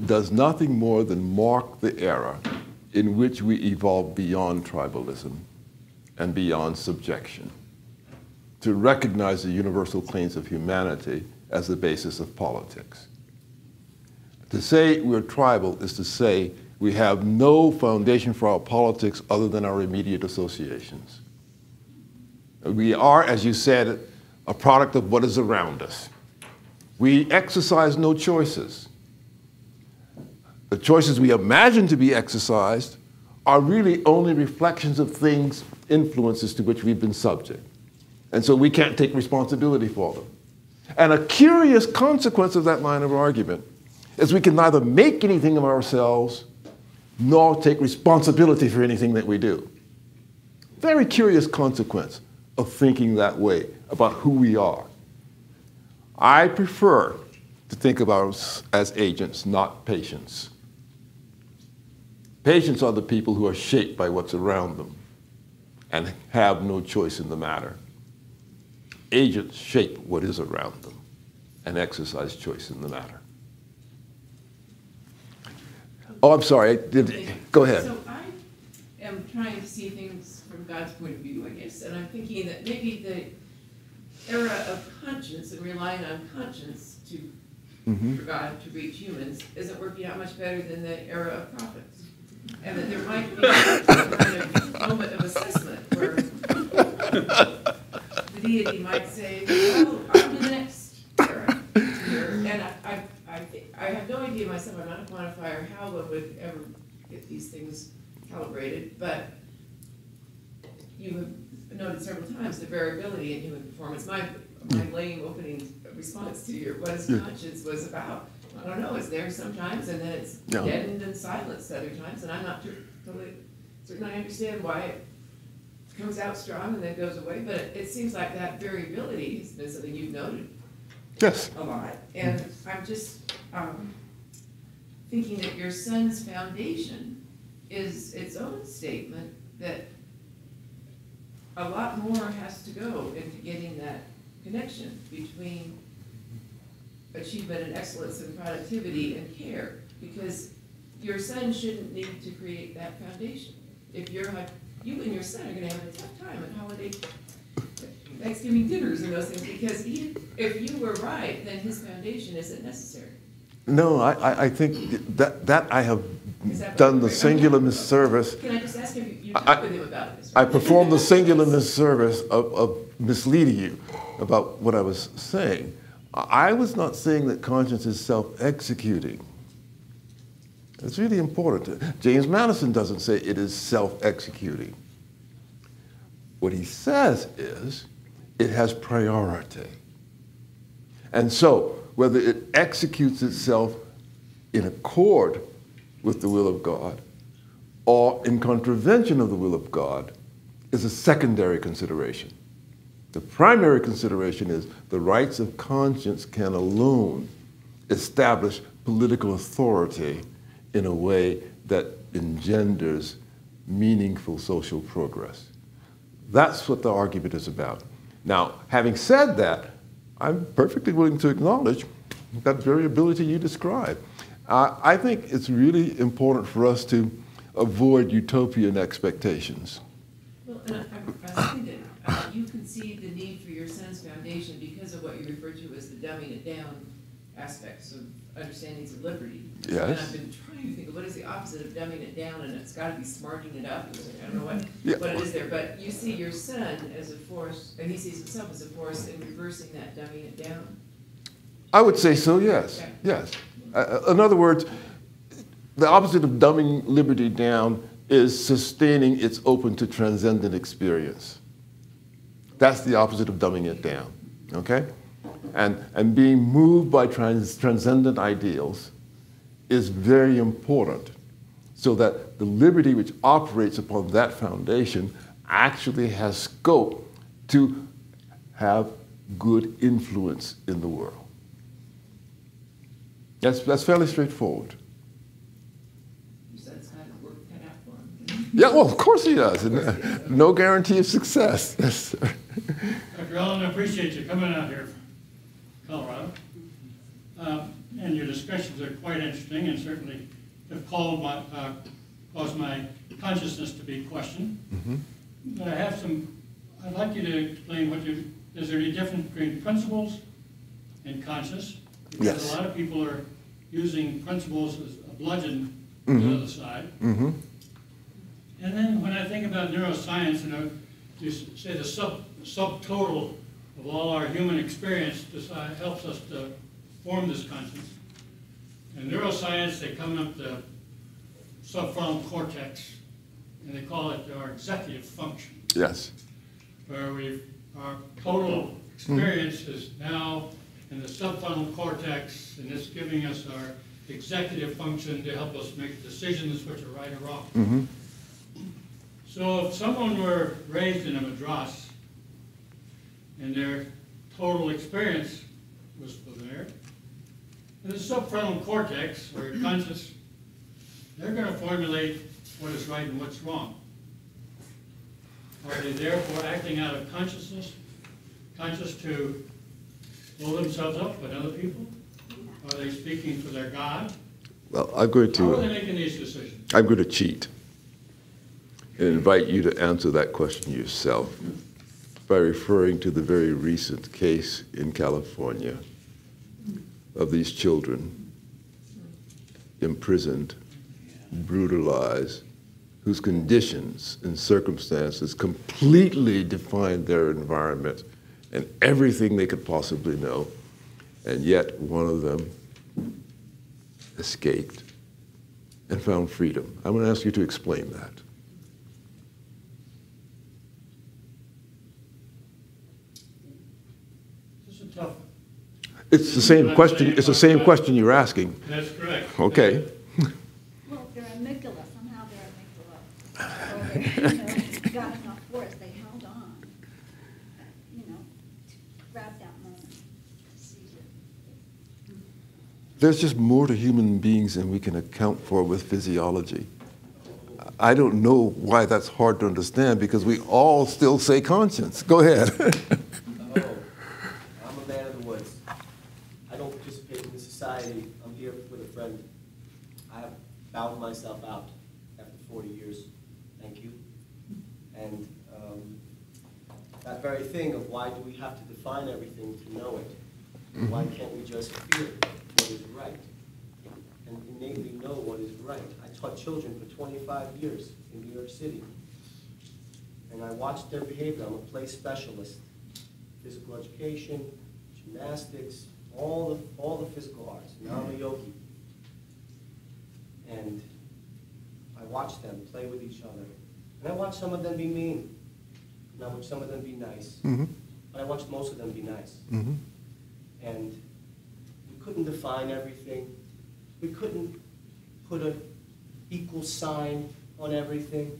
does nothing more than mark the era in which we evolved beyond tribalism and beyond subjection to recognize the universal claims of humanity as the basis of politics. To say we're tribal is to say we have no foundation for our politics other than our immediate associations. We are, as you said, a product of what is around us. We exercise no choices. The choices we imagine to be exercised are really only reflections of things, influences to which we've been subject. And so we can't take responsibility for them. And a curious consequence of that line of argument is we can neither make anything of ourselves nor take responsibility for anything that we do. Very curious consequence of thinking that way about who we are. I prefer to think of us as agents, not patients. Patients are the people who are shaped by what's around them and have no choice in the matter. agents shape what is around them and exercise choice in the matter. Oh, I'm sorry, go ahead. So I am trying to see things from God's point of view, I guess, and I'm thinking that maybe the era of conscience and relying on conscience to, Mm-hmm. for God to reach humans isn't working out much better than the era of prophets. And that there might be a kind of moment of assessment where the deity might say, on to the next era. here." And I, I, I, have no idea myself, I'm not a quantifier, how one would ever get these things calibrated, but you have noted several times the variability in human performance. My, my hmm. lame opening response to your what is Yeah. conscience was about, I don't know, it's there sometimes and then it's Yeah. deadened and silenced other times, and I'm not totally certain I understand why it comes out strong and then goes away, but it, it seems like that variability has been something you've noted Yes. a lot, and I'm just, um, thinking that your son's foundation is its own statement that a lot more has to go into getting that connection between achievement and excellence and productivity and care, because your son shouldn't need to create that foundation. If you're, you and your son are gonna have a tough time at holiday Thanksgiving dinners and those things, because he, if you were right, then his foundation isn't necessary. No, I, I, think that, that I have that done the singular misservice. Can I just ask you, you with him about this? I performed the singular misservice of, of misleading you about what I was saying. I was not saying that conscience is self-executing. It's really important. James Madison doesn't say it is self-executing. What he says is it has priority. And so, whether it executes itself in accord with the will of God or in contravention of the will of God is a secondary consideration. The primary consideration is the rights of conscience can alone establish political authority in a way that engenders meaningful social progress. That's what the argument is about. Now, having said that, I'm perfectly willing to acknowledge that variability you describe. Uh, I think it's really important for us to avoid utopian expectations. Well, and I, I- that uh, you concede the need for your son's foundation because of what you refer to as the dumbing it down aspects of understandings of liberty. And Yes. I've been trying to think of what is the opposite of dumbing it down, and it's gotta be smarting it up, I don't know what, Yeah. what it is there, but you see your son as a force, and he sees himself as a force in reversing that dumbing it down. I would say so, yes. Okay. Yes. Uh, in other words, the opposite of dumbing liberty down is sustaining its open to transcendent experience. That's the opposite of dumbing it down, okay? And, and being moved by trans, transcendent ideals is very important so that the liberty which operates upon that foundation actually has scope to have good influence in the world. That's, that's fairly straightforward. Your son's got his work cut out for him. Yeah, well, of course he does. and, uh, No guarantee of success. Yes, sir. Dr. Allen, I appreciate you coming out here from Colorado. Uh, And your discussions are quite interesting and certainly have called my, uh, caused my consciousness to be questioned. But I have some, I'd like you to explain what you, is there any difference between principles and conscious? Because Yes. a lot of people are using principles as a bludgeon to the other side. Mm-hmm. And then when I think about neuroscience, you know, you say the sub, subtotal of all our human experience decide, helps us to form this conscience. In neuroscience, they come up the subfrontal cortex, and they call it our executive function, Yes. where we, our total experience is now in the subfrontal cortex, and it's giving us our executive function to help us make decisions which are right or wrong. Mm-hmm. So if someone were raised in a madras and their total experience was there, in the subfrontal cortex, or your conscious, they're gonna formulate what is right and what's wrong. Are they therefore acting out of consciousness, conscious to blow themselves up with other people? Are they speaking for their God? Well, I'm going How are they making these decisions? I'm going to cheat and invite you to answer that question yourself by referring to the very recent case in California of these children imprisoned, brutalized, whose conditions and circumstances completely defined their environment and everything they could possibly know. And yet, one of them escaped and found freedom. I'm going to ask you to explain that. This is a tough. one. It's the same question. It's the same question you're asking. That's correct. Okay. Well, their amygdala, somehow their amygdala. So they, you know, got enough force, they held on, you know, to grab that moment, to seize it. There's just more to human beings than we can account for with physiology. I don't know why that's hard to understand because we all still say conscience. Go ahead. Oh, I'm a man of the woods. I don't participate in the society. I'm here with a friend. Bowed myself out after 40 years. Thank you. And um, that very thing of why do we have to define everything to know it? Why can't we just feel what is right and innately know what is right? I taught children for 25 years in New York City. And I watched their behavior. I'm a play specialist physical education, gymnastics, all the, all the physical arts. Now I'm a yogi. And I watch them play with each other. And I watch some of them be mean. And I watch some of them be nice. Mhm. But I watched most of them be nice. Mhm. And we couldn't define everything. We couldn't put an equal sign on everything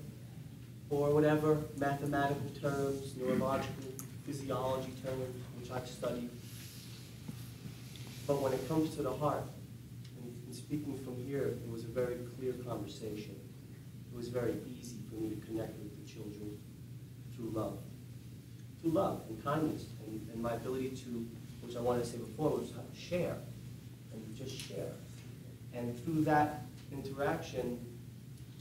or whatever mathematical terms, neurological, physiology terms, which I've studied. But when it comes to the heart, and speaking from here, it was very clear conversation. It was very easy for me to connect with the children through love. Through love and kindness and, and my ability to, which I wanted to say before, was how to share and just share. And through that interaction,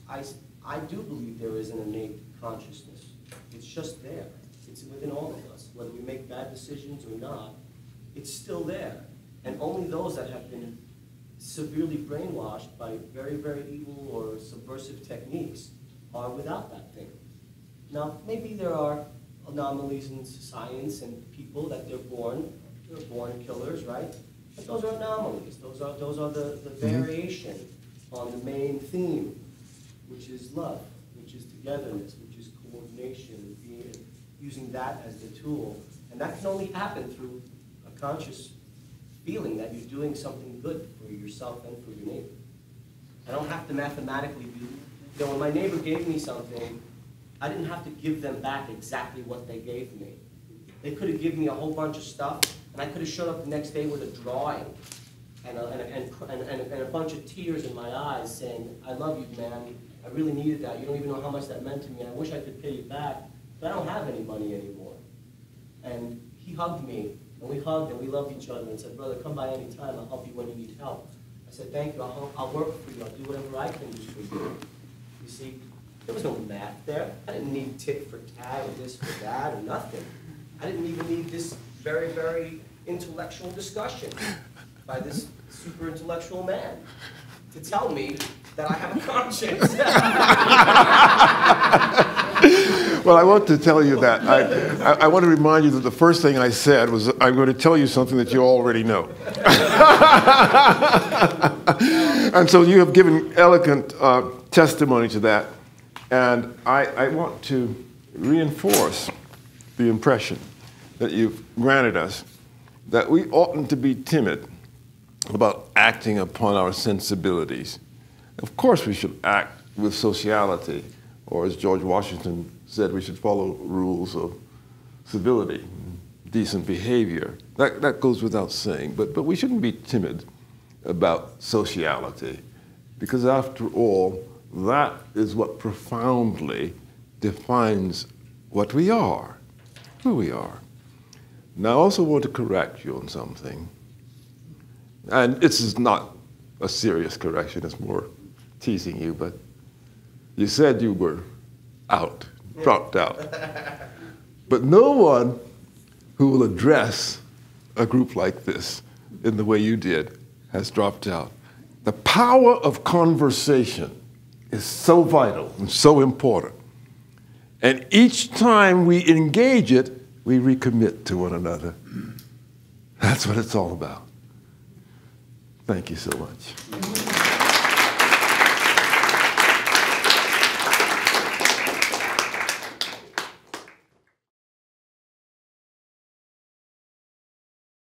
I, I do believe there is an innate consciousness. It's just there. It's within all of us. Whether we make bad decisions or not, it's still there. And only those that have been severely brainwashed by very, very evil or subversive techniques are without that thing. Now, maybe there are anomalies in science and people that they're born, they're born killers, right? But those are anomalies. Those are, those are the, the mm-hmm. variation on the main theme, which is love, which is togetherness, which is coordination, being, using that as the tool. And that can only happen through a conscious feeling that you're doing something good for yourself and for your neighbor. I don't have to mathematically do, you know, when my neighbor gave me something, I didn't have to give them back exactly what they gave me. They could have given me a whole bunch of stuff, and I could have showed up the next day with a drawing and a, and a, and, and, and a- bunch of tears in my eyes saying, I love you, man. I really needed that. You don't even know how much that meant to me. I wish I could pay you back, but I don't have any money anymore. And he hugged me, and we hugged, and we loved each other, and said, brother, come by any time. I'll help you when you need help. I said, thank you. I'll, help- I'll work for you. I'll do whatever I can do for you. You see, there was no math there. I didn't need tit for tat or this for that or nothing. I didn't even need this very, very intellectual discussion by this super intellectual man to tell me that I have a conscience. Well, I want to tell you that. I, I, I want to remind you that the first thing I said was, I'm going to tell you something that you already know. and so you have given eloquent uh, testimony to that. And I, I want to reinforce the impression that you've granted us that we oughtn't to be timid about acting upon our sensibilities. Of course, we should act with sociality, or as George Washington said, we should follow rules of civility, decent behavior. That, that goes without saying, but, but we shouldn't be timid about sociality, because after all, that is what profoundly defines what we are, who we are. Now, I also want to correct you on something. And this is not a serious correction, it's more teasing you, but you said you were out, dropped out. But no one who will address a group like this in the way you did has dropped out. The power of conversation is so vital and so important. And each time we engage it, we recommit to one another. That's what it's all about. Thank you so much.